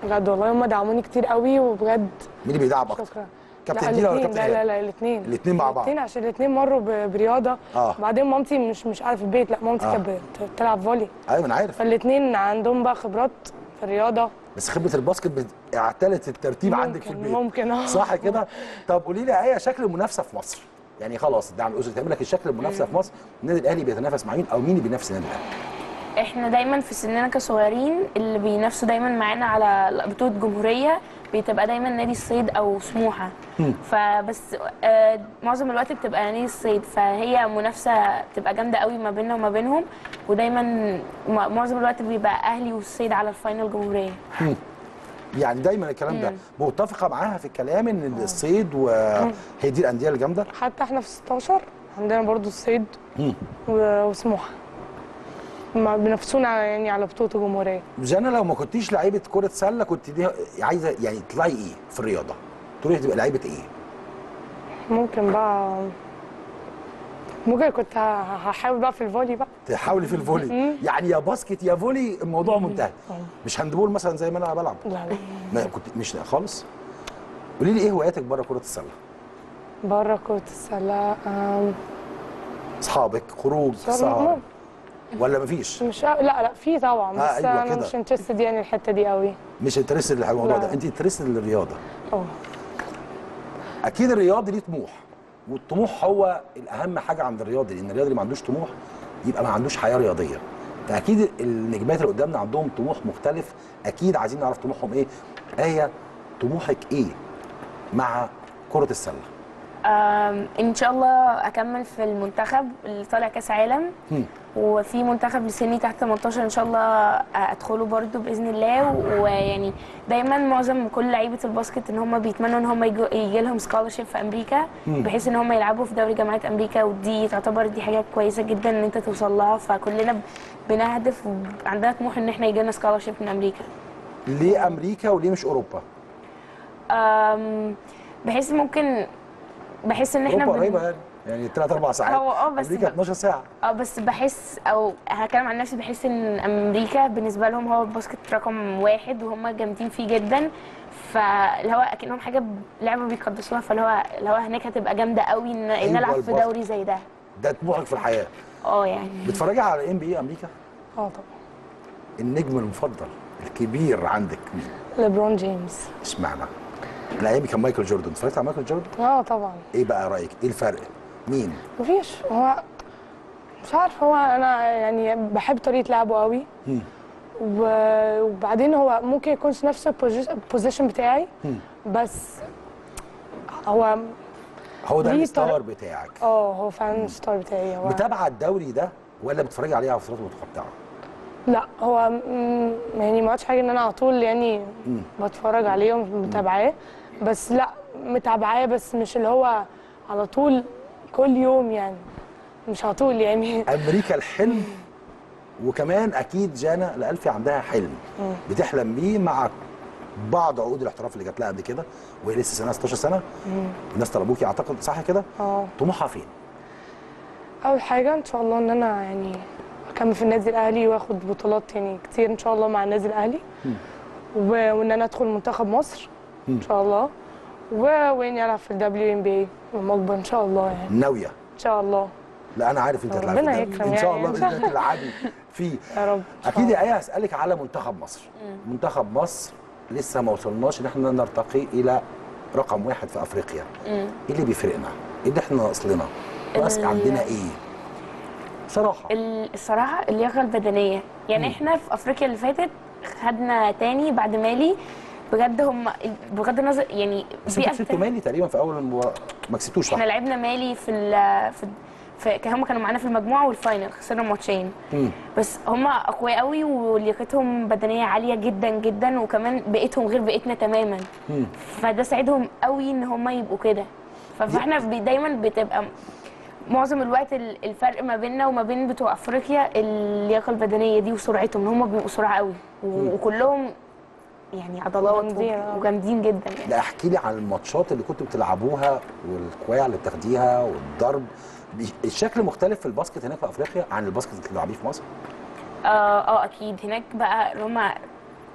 بجد والله هم دعموني كتير قوي وبجد مين اللي بيدعم أكتر شكرا. كابتن دينا ولا كابتن لا لا؟ لا الاثنين. الاتنين مع بعض. الاثنين عشان الاثنين مروا برياضة. آه. بعدين مامتي مش مش قاعدة في البيت لا مامتي آه. كانت بت- بتلعب فولي. أيوه أنا عارف. فالاثنين عندهم بقى خبرات في الرياضة. بس خبرة الباسكت اعتلت الترتيب عندك في ممكن- البيت. ممكن، آه. صح كده؟ طب قولي لي إيه شكل المنافسة في مصر؟ يعني خلاص الدعم الاسري تعمل لك الشكل المنافسة في مصر النادي الأهلي بيتنافس مع مين؟ أو مين اللي بينافس النادي الأهلي؟ إحنا دايما في سننا كصغيرين اللي بينافسوا دايما معانا على بطوله جمهورية بتبقى دايما نادي الصيد أو سموحة. فبس آه، معظم الوقت بتبقى نادي الصيد. فهي منافسة بتبقى جامدة قوي ما بيننا وما بينهم ودايما معظم الوقت بيبقى أهلي والصيد على الفاينل جمهورية. يعني دايما الكلام ده متفقة معاها في الكلام إن الصيد وهي دي الأندية الجامدة؟ حتى إحنا في 16 عندنا برضو الصيد وسموحة. ما بينافسونا يعني على بطولة الجمهورية. جانا لو ما كنتيش لعيبة كرة سلة كنت دي عايزة يعني تطلعي إيه في الرياضة؟ تروحي تبقى لعيبة إيه؟ ممكن بقى ممكن كنت هحاول بقى في ال volley بقى. تحاولي في ال volley؟ يعني يا basket يا volley الموضوع منتهي. مش handball مثلا زي ما أنا بلعب. لا لا. ما كنت مش خالص. قولي لي إيه هواياتك بره كرة السلة؟ بره كرة السلة آم، أصحابك خروج سهر. ولا مفيش؟ مش لا لا في طبعا آه، بس أيوة أنا كده. مش interested يعني الحتة دي قوي مش interested للموضوع. ده. أنت interested للرياضة. آه أكيد الرياضي ليه طموح. والطموح هو الأهم حاجة عند الرياضي لأن الرياضي اللي ما عندوش طموح يبقى ما عندوش حياة رياضية. فأكيد النجمات اللي قدامنا عندهم طموح مختلف. أكيد عايزين نعرف طموحهم إيه. آية طموحك إيه مع كرة السلة؟ إن شاء الله أكمل في المنتخب اللي طالع كأس عالم. وفي منتخب لسني تحت 18 إن شاء الله أدخله برضو بإذن الله. ويعني دايما معظم كل لعيبة الباسكت إن هم بيتمنوا إن هم يجي لهم scholarship في أمريكا. بحيث إن هم يلعبوا في دوري جامعات أمريكا. ودي تعتبر دي حاجة كويسة جدا إن أنت توصل لها. فكلنا بنهدف وعندنا طموح إن إحنا يجي لنا scholarship من أمريكا. ليه أمريكا وليه مش أوروبا؟ أم، بحيث ممكن بحس إن إحنا أوروبا قريبة يعني. يعني 3 4 ساعات. هو آه بس أمريكا ب- 12 ساعة. آه بس بحس أو هتكلم عن نفسي بحس إن أمريكا بالنسبة لهم هو الباسكت رقم واحد وهم جامدين فيه جدا. فاللي هو أكنهم حاجة لعبة بيقدسوها فاللي هو اللي هو هناك هتبقى جامدة قوي ان أيوة ان ألعب في. دوري زي ده. ده طموحك في الحياة. آه يعني. بتتفرجي على NBA أمريكا؟ آه طبعا. النجم المفضل الكبير عندك مين؟ ليبرون جيمس. إشمعنى؟ ايامي كان مايكل جوردن. اتفرجت على مايكل جوردن؟ آه طبعا. إيه بقى رأيك؟ إيه الفرق؟ مين؟ مفيش. هو مش عارف هو أنا يعني بحب طريقة لعبه قوي وبعدين هو ممكن يكونش نفس ال position بتاعي. مم. بس هو هو ده ال star بتاعك. آه هو فعلا ال star بتاعي. هو متابعة الدوري ده ولا بتتفرجي عليه على فترات متقطعة؟ لا هو يعني ما عادش حاجة إن أنا على طول يعني مم. بتفرج عليه ومتابعاه بس لا متابعاه بس مش اللي هو على طول كل يوم يعني. مش على طول يعني أمريكا الحلم وكمان أكيد جانا الالفي عندها حلم. بتحلم بيه مع بعض عقود الاحتراف اللي جات لها قبل كده وهي لسه سنه 16 سنة. الناس طلبوكي أعتقد صح كده؟ آه. طموحها فين؟ أول حاجة إن شاء الله إن أنا يعني أكمل في النادي الأهلي وآخد بطولات يعني كتير إن شاء الله مع النادي الأهلي. وإن أنا أدخل منتخب مصر. إن شاء الله. و- وإني ألعب في الدبليو ام بي اكبر إن شاء الله يعني ناوية إن شاء الله لا أنا عارف أنت هتلعبي ربنا يكرم. إن شاء يعني. الله بإذن الله تلعبي فيه يا رب أكيد يا آية هسألك على منتخب مصر منتخب مصر لسه ما وصلناش ان إحنا نرتقي إلى رقم واحد في أفريقيا. إيه اللي بيفرقنا؟ إيه اللي إحنا ناقص لنا؟ ناقص عندنا إيه؟ بصراحه ال- الصراحه اللياقة البدنية يعني مم. إحنا في أفريقيا اللي فاتت خدنا تاني بعد مالي بجد هم بغض النظر يعني بس كسبتوا مالي تقريبا في أول المباراه ما كسبتوش صح؟ إحنا لعبنا مالي في ال في, في هم كانوا معانا في المجموعة والفاينل خسرنا ماتشين. بس هم أقوياء قوي ولياقتهم بدنية عالية جدا جدا وكمان بيئتهم غير بيئتنا تماما مم. فده ساعدهم قوي إن هم يبقوا كده فإحنا دايما بتبقى معظم الوقت ال- الفرق ما بيننا وما بين بتوع أفريقيا اللياقه البدنية دي وسرعتهم هم بيبقوا سرعة قوي وكلهم يعني عضلات آه. وجامدين جدا يعني. لا احكي لي عن الماتشات اللي كنتوا بتلعبوها والكواع اللي بتاخديها والضرب. الشكل مختلف في الباسكت هناك في أفريقيا عن الباسكت اللي بتلعبيه في مصر؟ آه آه أكيد. هناك بقى اللي هم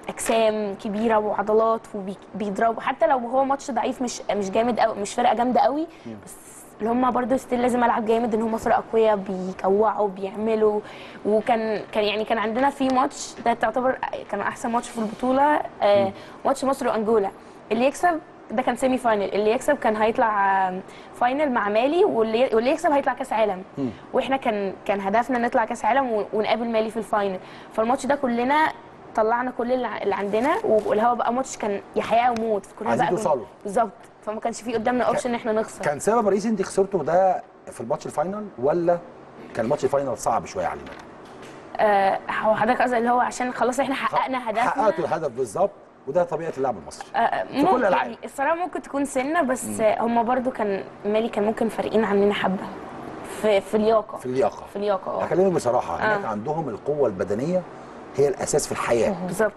أجسام كبيرة وعضلات وبيضربوا حتى لو هو ماتش ضعيف مش مش جامد قوي مش فرقة جامدة قوي بس اللي هم برضه still لازم ألعب جامد إن هم فرقه قويه بيكوعوا بيعملوا. وكان كان يعني كان عندنا في ماتش ده تعتبر كان أحسن ماتش في البطولة آه ماتش مصر وأنجولا. اللي يكسب ده كان semi final اللي يكسب كان هيطلع آه، final مع مالي واللي واللي يكسب هيطلع كأس عالم. وإحنا كان كان هدفنا نطلع كأس عالم ونقابل مالي في ال final فالماتش ده كلنا طلعنا كل اللي عندنا واللي هو بقى ماتش كان يا حياة أو موت فكنا عايزين بقى. بالظبط. فما كانش في قدامنا option إن إحنا نخسر. كان سبب رئيسي انت خسرته ده في الماتش ال final ولا كان الماتش ال final صعب شوية علينا؟ آه هو حضرتك قصدي اللي هو عشان خلاص إحنا حققنا هدفنا؟ حققتوا الهدف بالظبط وده طبيعة اللعب المصري آه، في ممكن- كل الألعاب. يعني الصراحة ممكن تكون سنة بس هم برضو كان مالي كان ممكن فارقين عننا حبة. في في اللياقه في اللياقه في اللياقه آه. هكلمك بصراحة هناك آه. عندهم القوة البدنية هي الأساس في الحياة. بالظبط.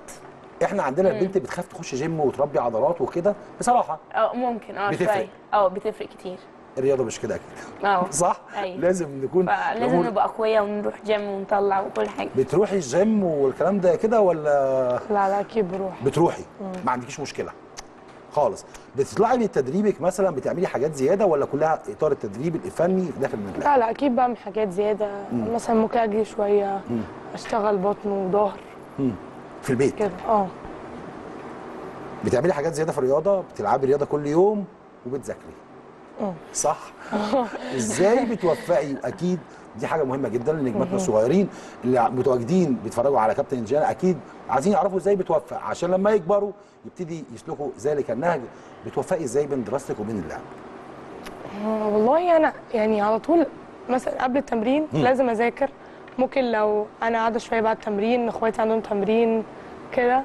إحنا عندنا البنت بتخاف تخش جيم وتربي عضلات وكده. بصراحة. آه ممكن. آه بتفرق. شوية آه بتفرق كتير. الرياضة مش كده أكيد. آه. صح؟ أيوة. لازم نكون لازم الأمور- نبقى أقوياء ونروح جيم ونطلع وكل حاجة. بتروحي الجيم والكلام ده كده ولا؟ لا لا أكيد بروح بتروحي. مم. ما عندكيش مشكلة. خالص. بتطلعي من تدريبك مثلا بتعملي حاجات زيادة ولا كلها إطار التدريب الفني داخل المدرسة؟ لا لا أكيد بعمل حاجات زيادة. مم. مثلا ممكن أجري شوية مم. أشتغل بطن وظهر. في البيت. كده آه. بتعملي حاجات زيادة في الرياضة؟ بتلعبي رياضة كل يوم وبتذاكري. مم. صح؟ إزاي بتوفقي؟ أكيد دي حاجة مهمة جدا لنجماتنا. الصغيرين اللي متواجدين بيتفرجوا على كابتن جانا أكيد عايزين يعرفوا إزاي بتوفق. عشان لما يكبروا يبتدي يسلكوا ذلك النهج. بتوفقي إزاي بين دراستك وبين اللعب؟ آه، والله أنا يعني على طول مثلا قبل التمرين. لازم أذاكر. ممكن لو أنا قاعدة شوية بعد التمرين إخواتي عندهم تمرين كده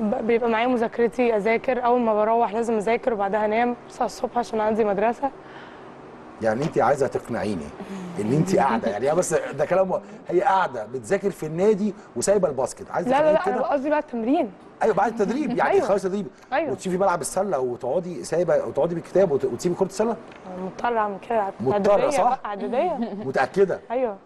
بيبقى معايا مذاكرتي أذاكر. أول ما بروح لازم أذاكر وبعدها أنام اصحى الصبح عشان عندي مدرسة. يعني انت عايزة تقنعيني إن انت قاعدة؟ يعني هي بس ده كلام هي قاعدة بتذاكر في النادي وسايبة الباسكت. عايزة لا لا لا أنا قصدي بعد التمرين. أيوه بعد التدريب. يعني أيوة. خلاص تدريب. أيوة. وتشوفي ملعب السلة وتقعدي سايبة وتقعدي بالكتاب وت- وتسيبي كرة السلة؟ مضطره أعمل كده. إعدادية صح؟ بقى، إعدادية. متأكدة؟ أيوه.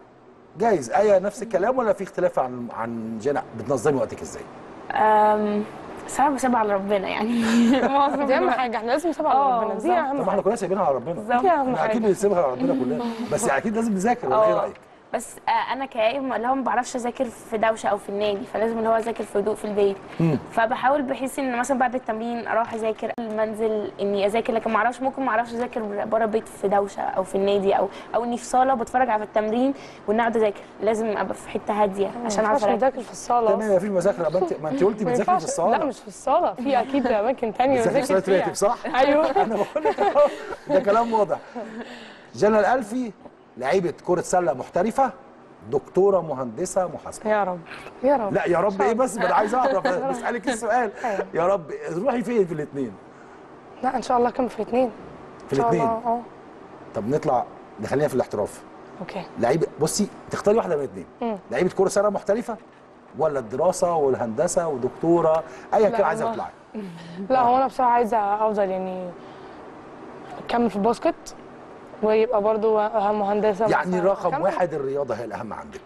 جايز آية نفس الكلام ولا في اختلاف عن عن جانا بتنظمي وقتك إزاي؟ أم، صراحة بسيبها على ربنا يعني. معظم دي أهم. حاجة. إحنا لازم نسيبها آه، على ربنا. دي أهم طب ما إحنا كلنا سايبينها على ربنا. دي اهم إحنا أكيد حاجة بنسيبها على ربنا كلنا. بس أكيد لازم نذاكر ولا إيه آه. رأيك؟ بس آه، أنا كايم اللي هو ما بعرفش أذاكر في دوشة أو في النادي فلازم اللي هو أذاكر في هدوء في البيت. مم. فبحاول بحيث إن مثلا بعد التمرين أروح أذاكر قبل ما أنزل إني أذاكر لكن ما أعرفش ممكن ما أعرفش أذاكر بره البيت في دوشة أو في النادي أو أو إني في صالة بتفرج على التمرين وإني أقعد أذاكر. لازم أبقى في حتة هادية عشان أعرف أركز. نذاكر في الصالة تمام ما فيش مذاكرة. ما انت ما أنت قلتي ما بتذاكري في الصاله لا مش في الصالة. في أكيد أماكن في بذاكر فيها صح؟ أيوه. أنا بقول لك ده كلام واضح. جنى الالفي لعيبة كرة سلة محترفة دكتورة مهندسة محاسبة. يا رب يا رب. لا يا رب إيه بس؟ أنا عايز أعرف. بسألك السؤال. يا رب تروحي فين في الاثنين لا إن شاء الله كم في اتنين. في الاثنين آه. طب نطلع نخلينا في الاحتراف. okay. لعيب بصي تختاري واحدة من الاثنين. لعيبة كرة سلة محترفة ولا الدراسة والهندسة ودكتورة؟ أيا كان عايزة. تطلعي. لا هو أنا بصراحة عايزة أفضل يعني أكمل في الباسكت. ويبقى برضو مهندسه يعني. رقم. واحد الرياضة هي الأهم عندك.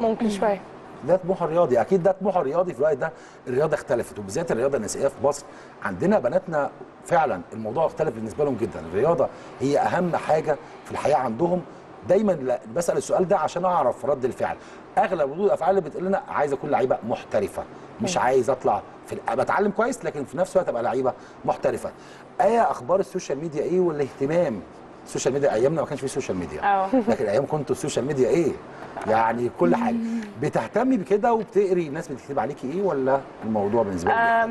ممكن شوية. ده طموح رياضي. أكيد ده طموح رياضي في الوقت ده الرياضة اختلفت وبالذات الرياضة النسائية في مصر. عندنا بناتنا فعلا الموضوع اختلف بالنسبة لهم جدا. الرياضة هي أهم حاجة في الحياة عندهم. دايما بسأل السؤال ده عشان أعرف رد الفعل. أغلب ردود الأفعال اللي بتقول لنا عايز اكون لعيبة محترفة. مش. عايز أطلع في بتعلم كويس لكن في نفس الوقت أبقى لعيبة محترفة. إيه أخبار ال social media إيه؟ والاهتمام. ال social media أيامنا ما كانش في social media. آه لكن أيام كنتوا ال social media إيه؟ يعني كل حاجة. بتهتمي بكده وبتقري الناس بتكتب عليكي إيه ولا الموضوع بالنسبة لك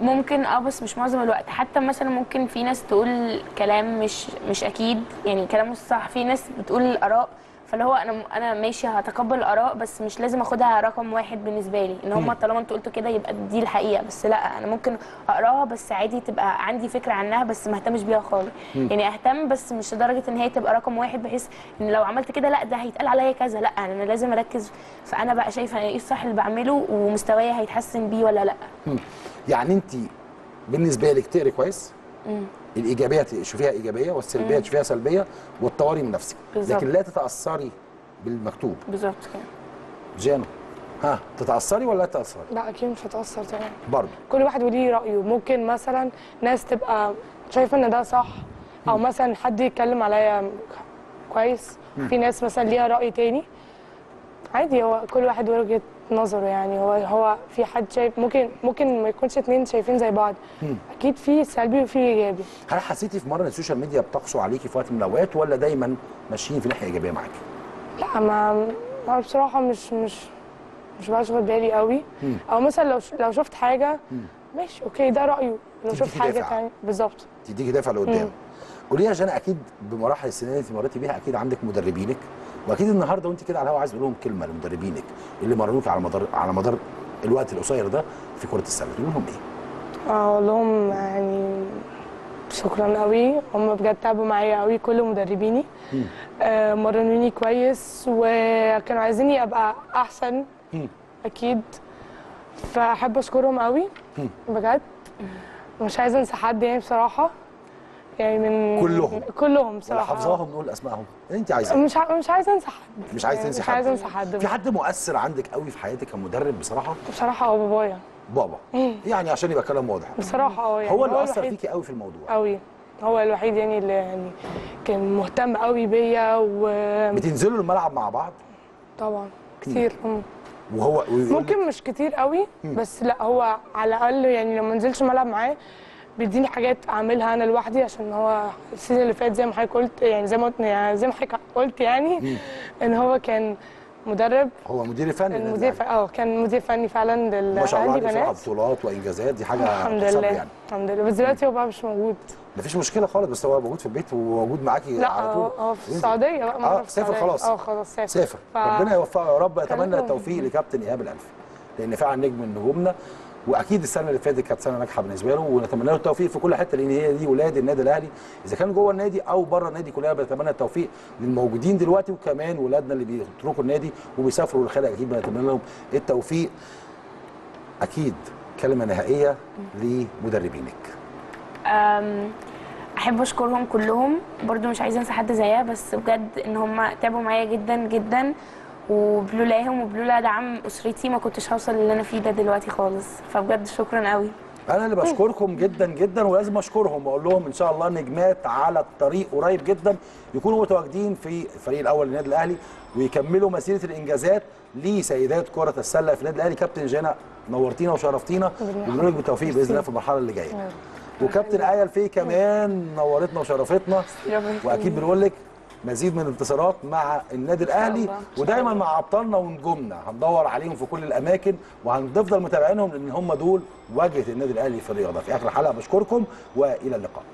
ممكن آه بس مش معظم الوقت. حتى مثلا ممكن في ناس تقول كلام مش مش أكيد. يعني كلام مش صح. في ناس بتقول الاراء فاللي هو أنا أنا ماشي هتقبل الآراء بس مش لازم أخدها رقم واحد بالنسبة لي إن هم. طالما أنتوا قلتوا كده يبقى دي الحقيقة بس لأ أنا ممكن أقراها بس عادي تبقى عندي فكرة عنها بس ما أهتمش بيها خالص. يعني أهتم بس مش لدرجة إن هي تبقى رقم واحد بحيث إن لو عملت كده لأ ده هيتقال عليا كذا لأ أنا لازم أركز فانا بقى شايفة إيه الصح اللي بعمله ومستواي هيتحسن بيه ولا لأ. يعني أنت بالنسبة لك تقري كويس. الإيجابية تشوفيها إيجابية والسلبية. تشوفيها سلبية؟ وتطوري من نفسك بالظبط. لكن لا تتأثري بالمكتوب. بالظبط كده. جانا ها تتأثري ولا لا تتأثري؟ لا أكيد مش هتأثر طبعا. برضه. كل واحد وليه رأيه. ممكن مثلا ناس تبقى شايفة إن ده صح أو مثلا حد يتكلم عليا كويس. في ناس مثلا ليها رأي تاني. عادي هو كل واحد وجهة نظره يعني هو هو في حد شايف ممكن ممكن ما يكونش اتنين شايفين زي بعض مم. أكيد في سلبي وفي إيجابي هل حسيتي في مرة إن ال social media بتقسو عليكي في وقت من الأوقات ولا دايما ماشيين في ناحية إيجابية معاكي لا ما ما بصراحة مش مش مش بشغل بالي قوي مم. أو مثلا لو لو شفت حاجة مم. ماشي أوكي ده رأيه لو شفت حاجة. تانية بالظبط تديكي دافع لقدام. قولي لي يا جانا أكيد بمراحل السنين اللي أنت مريتي بيها أكيد عندك مدربينك واكيد النهارده وانت كده على الهوا عايز تقول لهم كلمه لمدربينك اللي مرنوك على مدار على مدار الوقت القصير ده في كرة السلة. تقول لهم إيه؟ أقول لهم يعني شكرا قوي هم بجد تعبوا معايا قوي كل مدربيني. آه، مرنوني كويس وكانوا عايزيني أبقى أحسن. مم. أكيد. فأحب أشكرهم قوي. بجد. مش عايزة أنسى حد يعني بصراحة. يعني من كلهم. كلهم ولا بصراحة. حافظاهم نقول أسمائهم. اللي أنت عايزاه مش ع- مش عايزة أنسى حد. مش عايز يعني تنسي مش حد. عايزه أنسى حد. في حد مؤثر عندك قوي في حياتك كمدرب بصراحة؟ بصراحة هو بابايا. بابا. مم. يعني عشان يبقى كلام واضح. بصراحة آه يعني هو اللي أثر فيكي قوي في الموضوع. قوي. هو الوحيد يعني اللي يعني كان مهتم قوي بيا وطبعا بتنزلوا الملعب مع بعض؟ كتير. مم. وهو ممكن مش كتير قوي. بس لا هو على الأقل يعني لما انزلش ملعب معاه بيديني حاجات أعملها أنا لوحدي عشان هو ال season اللي فات زي ما حضرتك قلت يعني زي ما قلت يعني زي ما حضرتك قلت يعني. إن هو كان مدرب. هو مدير فني المدير. ف- آه كان مدير فني فعلا لل ما شاء الله عليه بطولات وإنجازات دي حاجة الحمد لله يعني. الحمد لله. بس دلوقتي هو بقى مش موجود. مفيش مشكلة خالص بس هو موجود في البيت وموجود معاكي لا على طول. هو في وانت- السعودية بقى آه في سافر. خلاص. آه خلاص سافر. سافر. ف- ربنا يوفقه يا رب. أتمنى التوفيق لكابتن إيهاب الألف لأن فعلا نجم من نجومنا. واكيد السنة اللي فاتت كانت سنه ناجحه بالنسبة له ونتمنى له التوفيق في كل حتة لأن هي دي ولاد النادي الاهلي. إذا كان جوه النادي أو بره النادي كلنا بنتمنى التوفيق للموجودين دلوقتي وكمان ولادنا اللي بيتركوا النادي وبيسافروا للخارج أكيد بنتمنى لهم التوفيق. أكيد كلمة نهائية لمدربينك. أحب أشكرهم كلهم. برضو مش عايزة أنسى حد زيها بس بجد إن هم تعبوا معايا جدا جدا. وبلولاهم وبلولا دعم أسرتي ما كنتش هوصل اللي أنا فيه ده دلوقتي خالص. فبجد شكرا قوي. أنا اللي بشكركم جدا جدا ولازم أشكرهم وأقول لهم إن شاء الله نجمات على الطريق قريب جدا يكونوا متواجدين في الفريق الأول للنادي الأهلي ويكملوا مسيرة الإنجازات لسيدات كرة السلة في النادي الأهلي. كابتن جانا نورتينا وشرفتينا وبنقول لك بالتوفيق بإذن الله في المرحلة اللي جاية. وكابتن إيه الفي كمان نورتنا وشرفتنا وأكيد بنقول لك مزيد من الانتصارات مع النادي الأهلي. ودايما مع ابطالنا ونجومنا. هندور عليهم في كل الأماكن وهنفضل متابعينهم لأن هم دول واجهة النادي الأهلي في الرياضة. في آخر حلقه بشكركم وإلى اللقاء.